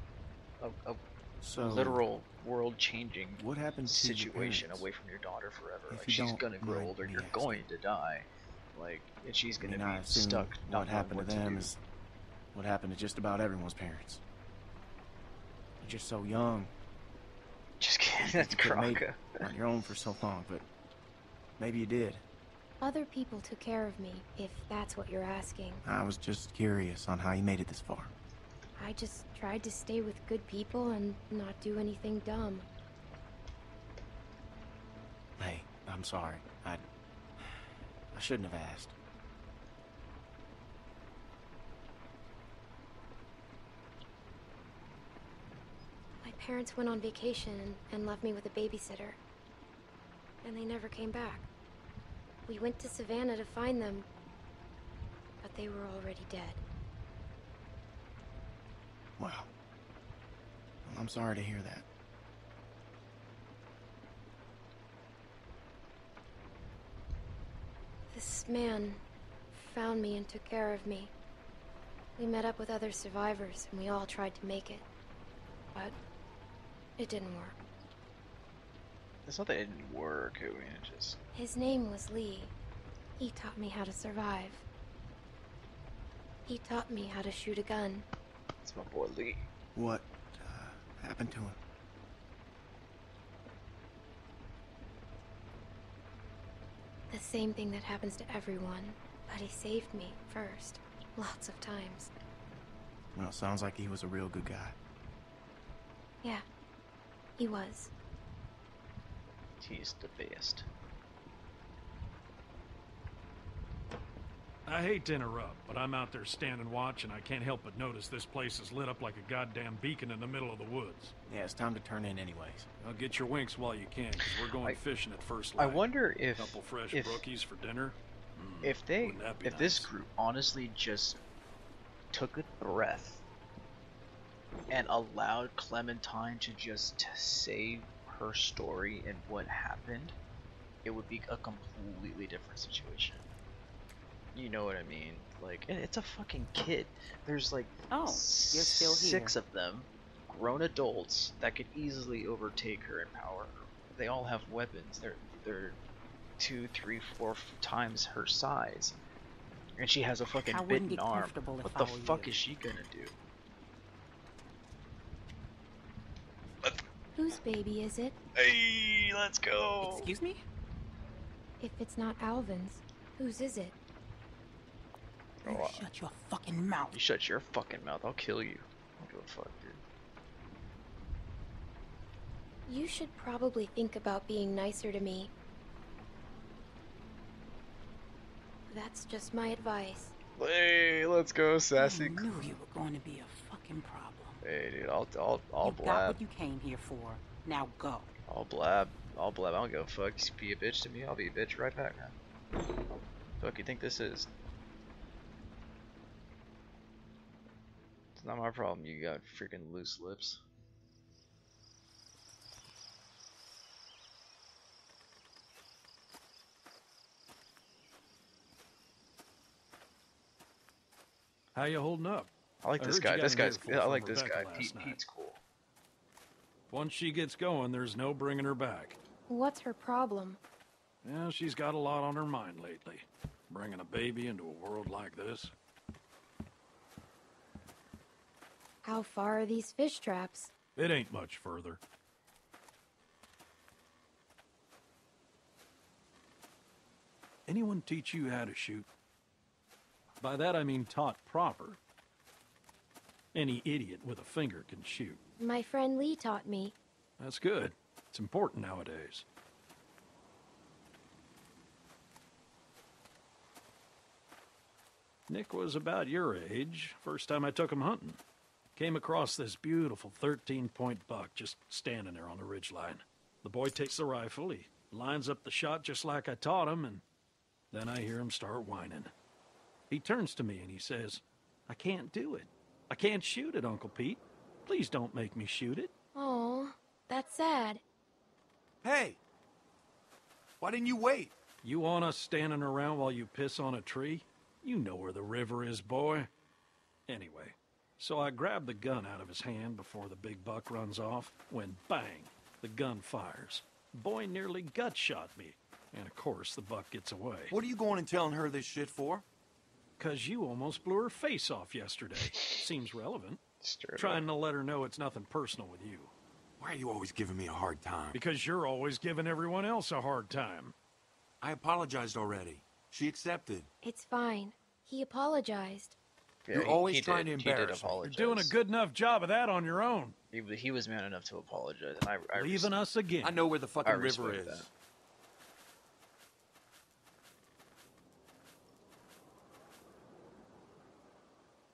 a, a So, literal world changing what happened to your situation away from your daughter forever? If Like you she's gonna grow older, you're asking. going to die. Like and she's gonna mean, be stuck. not what knowing happened what to them do. is what happened to just about everyone's parents. You're just so young. Just kidding. You That's could have made Kraka. it on your own for so long, but maybe you did. Other people took care of me, if that's what you're asking. I was just curious on how you made it this far. I just tried to stay with good people and not do anything dumb. Hey, I'm sorry. I I shouldn't have asked. My parents went on vacation and, left me with a babysitter. And they never came back. We went to Savannah to find them, but they were already dead. Wow. Well, I'm sorry to hear that. This man found me and took care of me. We met up with other survivors and we all tried to make it. But it didn't work. It's not that it didn't work. I mean, it just His name was Lee. He taught me how to survive. He taught me how to shoot a gun. it's my boy Lee. What uh, happened to him? The same thing that happens to everyone. But he saved me first. Lots of times. Well, sounds like he was a real good guy. Yeah. He was. He's the best. I hate to interrupt, but I'm out there standing watch, and I can't help but notice this place is lit up like a goddamn beacon in the middle of the woods. Yeah, it's time to turn in anyways. I'll get your winks while you can, because we're going I- fishing at first light. I wonder if A couple fresh if brookies for dinner. Mm, if they wouldn't that be if this nice? group honestly just took a breath and allowed Clementine to just say her story and what happened, it would be a completely different situation. You know what I mean? Like, it's a fucking kid. There's like Oh, six of them, grown adults that could easily overtake her in power. They all have weapons. They're they're two, three, four f- times her size, and she has a fucking bitten arm. What the fuck you. is she gonna do? Whose baby is it? Hey, let's go. Excuse me? If it's not Alvin's, whose is it? Oh, uh, Shut your fucking mouth. You shut your fucking mouth. I'll kill you. I don't give a fuck, dude. You should probably think about being nicer to me. That's just my advice. Hey, let's go, sassy. I knew you were going to be a fucking problem. Hey, dude, I'll I'll I'll you got blab. what you came here for. Now go. I'll blab. I'll blab. I don't give a fuck. You be a bitch to me, I'll be a bitch right back, man. Fuck you think this is? It's not my problem. You got freaking loose lips. How you holding up? I like I this guy. This guy's. Yeah, I like this Rebecca guy. last Pete. Pete's cool. Once she gets going, there's no bringing her back. What's her problem? Yeah, she's got a lot on her mind lately. Bringing a baby into a world like this. How far are these fish traps? It ain't much further. Anyone teach you how to shoot? By that I mean taught proper. Any idiot with a finger can shoot. My friend Lee taught me. That's good. It's important nowadays. Nick was about your age, first time I took him hunting. Came across this beautiful 13 point buck just standing there on the ridge line. The boy takes the rifle, he lines up the shot just like I taught him, and then I hear him start whining. He turns to me and he says, I can't do it. I can't shoot it, Uncle Pete. Please don't make me shoot it. Oh, that's sad. Hey! Why didn't you wait? You want us standing around while you piss on a tree? You know where the river is, boy. Anyway, so I grab the gun out of his hand before the big buck runs off, when bang, the gun fires. Boy nearly gut shot me, and of course the buck gets away. What are you going and telling her this shit for? Cause you almost blew her face off yesterday. Seems relevant. Straight Trying to let her know it's nothing personal with you. Why are you always giving me a hard time? Because you're always giving everyone else a hard time. I apologized already. She accepted. It's fine. He apologized. Yeah, You're he- always he trying did- to embarrass He me. You're doing a good enough job of that on your own. He, he was man enough to apologize. And I, I Leaving us again. I know where the I fucking river is. that.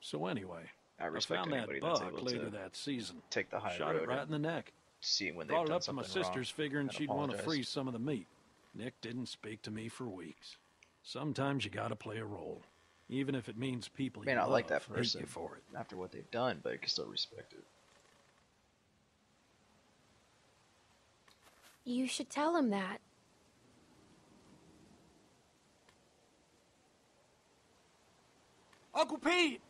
So anyway, I respect found that anybody that's buck later that season. take the high Shot road it right in the neck. See when they've Brought it up to my something wrong sister's, figuring she'd want to freeze some of the meat. Nick didn't speak to me for weeks. Sometimes you gotta play a role, even if it means people May you not like love that person you for it. after what they've done, but you can still respect it. You should tell him that. Uncle Pete!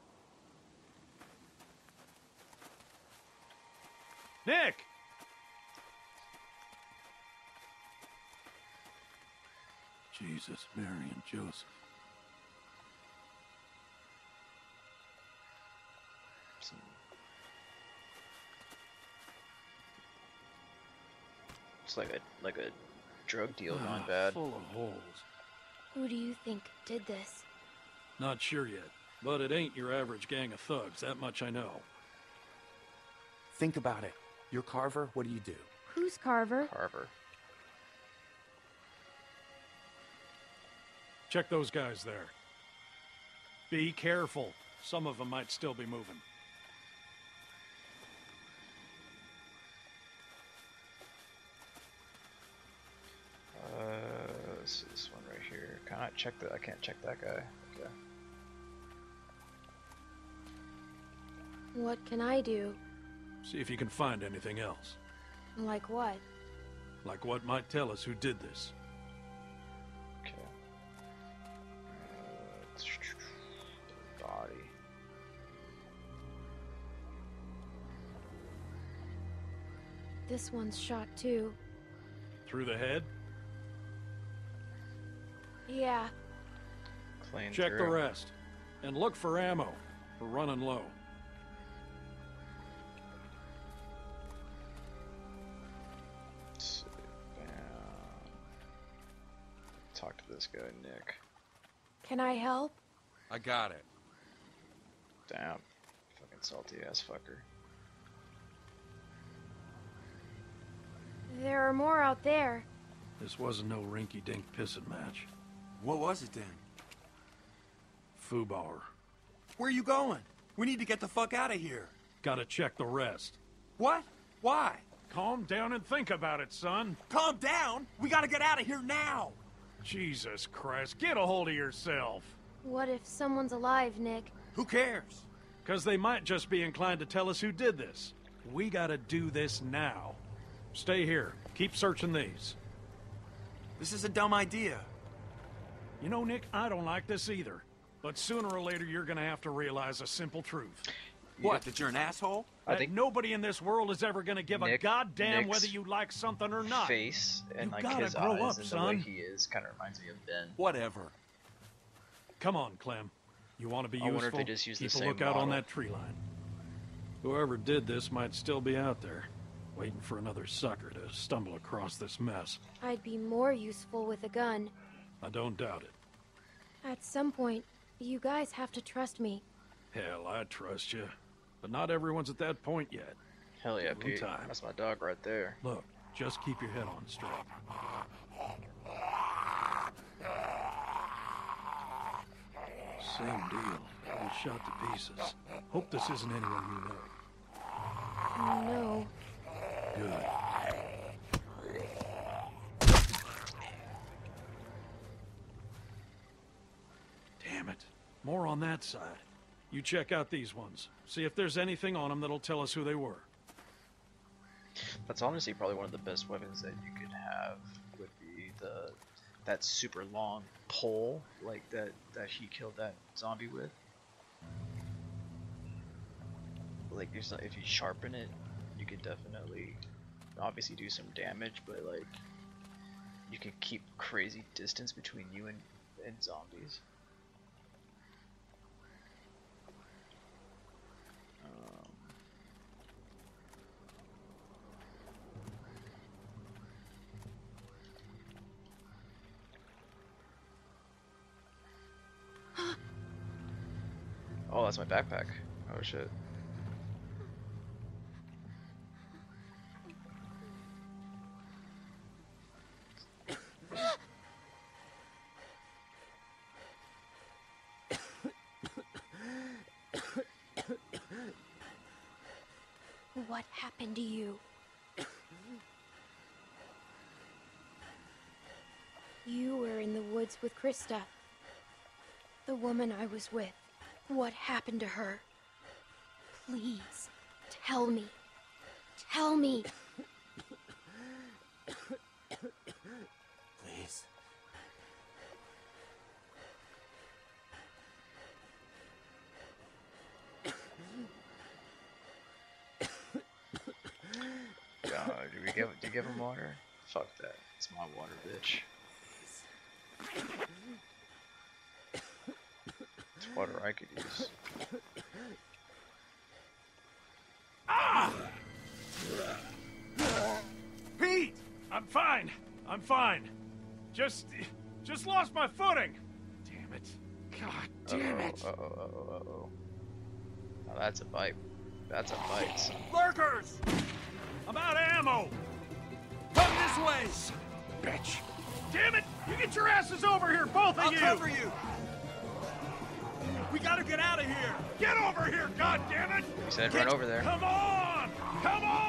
Nick! Jesus, Mary, and Joseph. Some- It's like a like a drug deal gone Ah, bad. Full of holes. Who do you think did this? Not sure yet, but it ain't your average gang of thugs, that much I know. Think about it. You're Carver, what do you do? Who's Carver? Carver. Check those guys there. Be careful. Some of them might still be moving. Uh, this is this one right here. Can I check that? I can't check that guy. Okay. What can I do? See if you can find anything else. Like what? Like what might tell us who did this. Okay. Uh, body. This one's shot too. Through the head? Yeah. Clean Check the rest. And look for ammo. We're running low. Talk to this guy, Nick. Can I help? I got it. Damn. Fucking salty ass fucker. There are more out there. This wasn't no rinky-dink pissing match. What was it then? Fubar. Where are you going? We need to get the fuck out of here. Gotta check the rest. What? Why? Calm down and think about it, son. Calm down. We gotta get out of here now. Jesus Christ, get a hold of yourself. What if someone's alive, Nick? Who cares? Because they might just be inclined to tell us who did this. We gotta do this now. Stay here. Keep searching these. This is a dumb idea. You know, Nick, I don't like this either. But sooner or later, you're gonna have to realize a simple truth. What, that you're an asshole? That nobody in this world is ever gonna give a goddamn Nick's whether you like something or not. Face and You like his grow eyes up, and the way he is kind of reminds me of Ben. Whatever. Come on, Clem. You want to be I useful? wonder if they just use the Keep a same lookout on that tree line. Whoever did this might still be out there, waiting for another sucker to stumble across this mess. I'd be more useful with a gun. I don't doubt it. At some point, you guys have to trust me. Hell, I trust you. But not everyone's at that point yet. Hell yeah, Pete. Time. That's my dog right there. Look, just keep your head on straight. Same deal. All shot to pieces. Hope this isn't anyone you know. No. Good. Damn it. More on that side. You check out these ones. See if there's anything on them that'll tell us who they were. That's honestly probably one of the best weapons that you could have would be the that super long pole like that that he killed that zombie with. Like there's not- if you sharpen it, you could definitely obviously do some damage, but like you can keep crazy distance between you and, and zombies. Oh, that's my backpack. Oh shit. What happened to you? You were in the woods with Christa. The woman I was with. What happened to her? Please, tell me. Tell me. Please. God, do we give do you give him water? Fuck that. It's my water, bitch. Water I could use. Ah! Pete! I'm fine. I'm fine. Just, just lost my footing. Damn it. God damn it. Uh oh, uh oh, uh oh. Now that's a bite. That's a bite. Lurkers! I'm out of ammo. Come this way. Bitch. Damn it! You get your asses over here, both of I'll you! cover you. We gotta get out of here. Get over here, God damn it! He said run over there. Come on! Come on!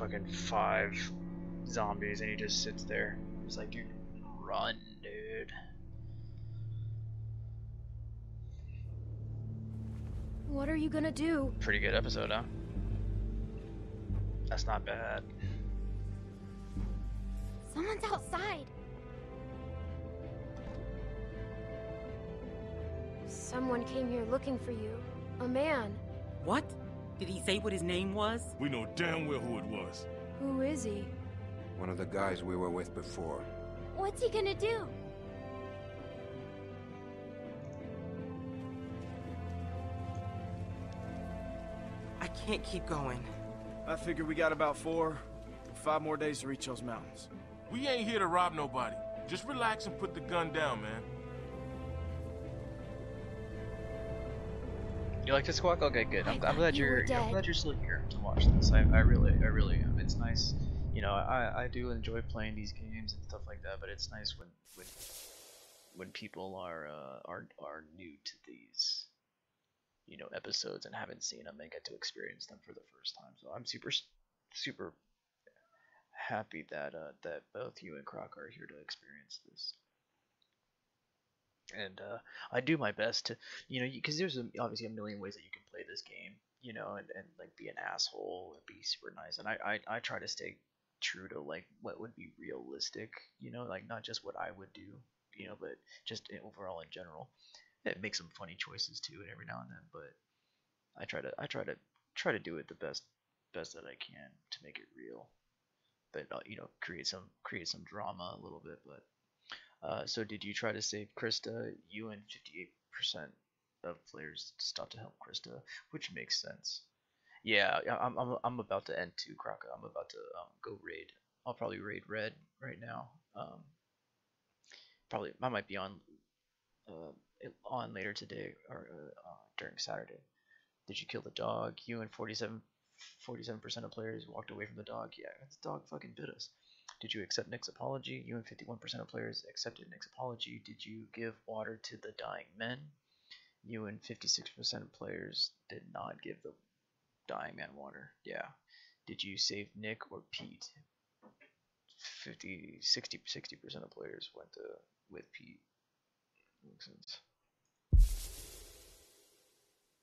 Fucking five zombies and he just sits there. He's like, dude, run, dude. What are you gonna do? Pretty good episode, huh? That's not bad. Someone's outside. Someone came here looking for you. A man. What? Did he say what his name was? We know damn well who it was. Who is he? One of the guys we were with before. What's he gonna do? I can't keep going. I figure we got about four, five more days to reach those mountains. We ain't here to rob nobody. Just relax and put the gun down, man. You like to squawk? Okay, good. I'm, I'm glad you you're. I'm glad you're still here to watch this. I, I really, I really am. It's nice. You know, I, I do enjoy playing these games and stuff like that. But it's nice when when when people are uh, are are new to these, you know, episodes and haven't seen them and get to experience them for the first time. So I'm super super happy that uh, that both you and Croc are here to experience this and uh, I do my best to, you know, because there's a, obviously a million ways that you can play this game, you know, and, and like be an asshole and be super nice, and I, I I try to stay true to like what would be realistic, you know, like not just what I would do, you know, but just overall in general. It makes some funny choices too, and every now and then, but I try to I try to try to do it the best best that I can to make it real, but uh, you know, create some create some drama a little bit, but. Uh, so did you try to save Christa? You and 58 percent of players stopped to help Christa, which makes sense. Yeah, I'm I'm I'm about to end too, Kraka. I'm about to um, go raid. I'll probably raid red right now. Um, probably I might be on uh, on later today or uh, uh, during Saturday. Did you kill the dog? You and 47 47 percent of players walked away from the dog. Yeah, the dog fucking bit us. Did you accept Nick's apology? You and 51% of players accepted Nick's apology. Did you give water to the dying men? You and 56% of players did not give the dying man water. Yeah. Did you save Nick or Pete? 50, 60, 60% of players went to with Pete. Makes sense.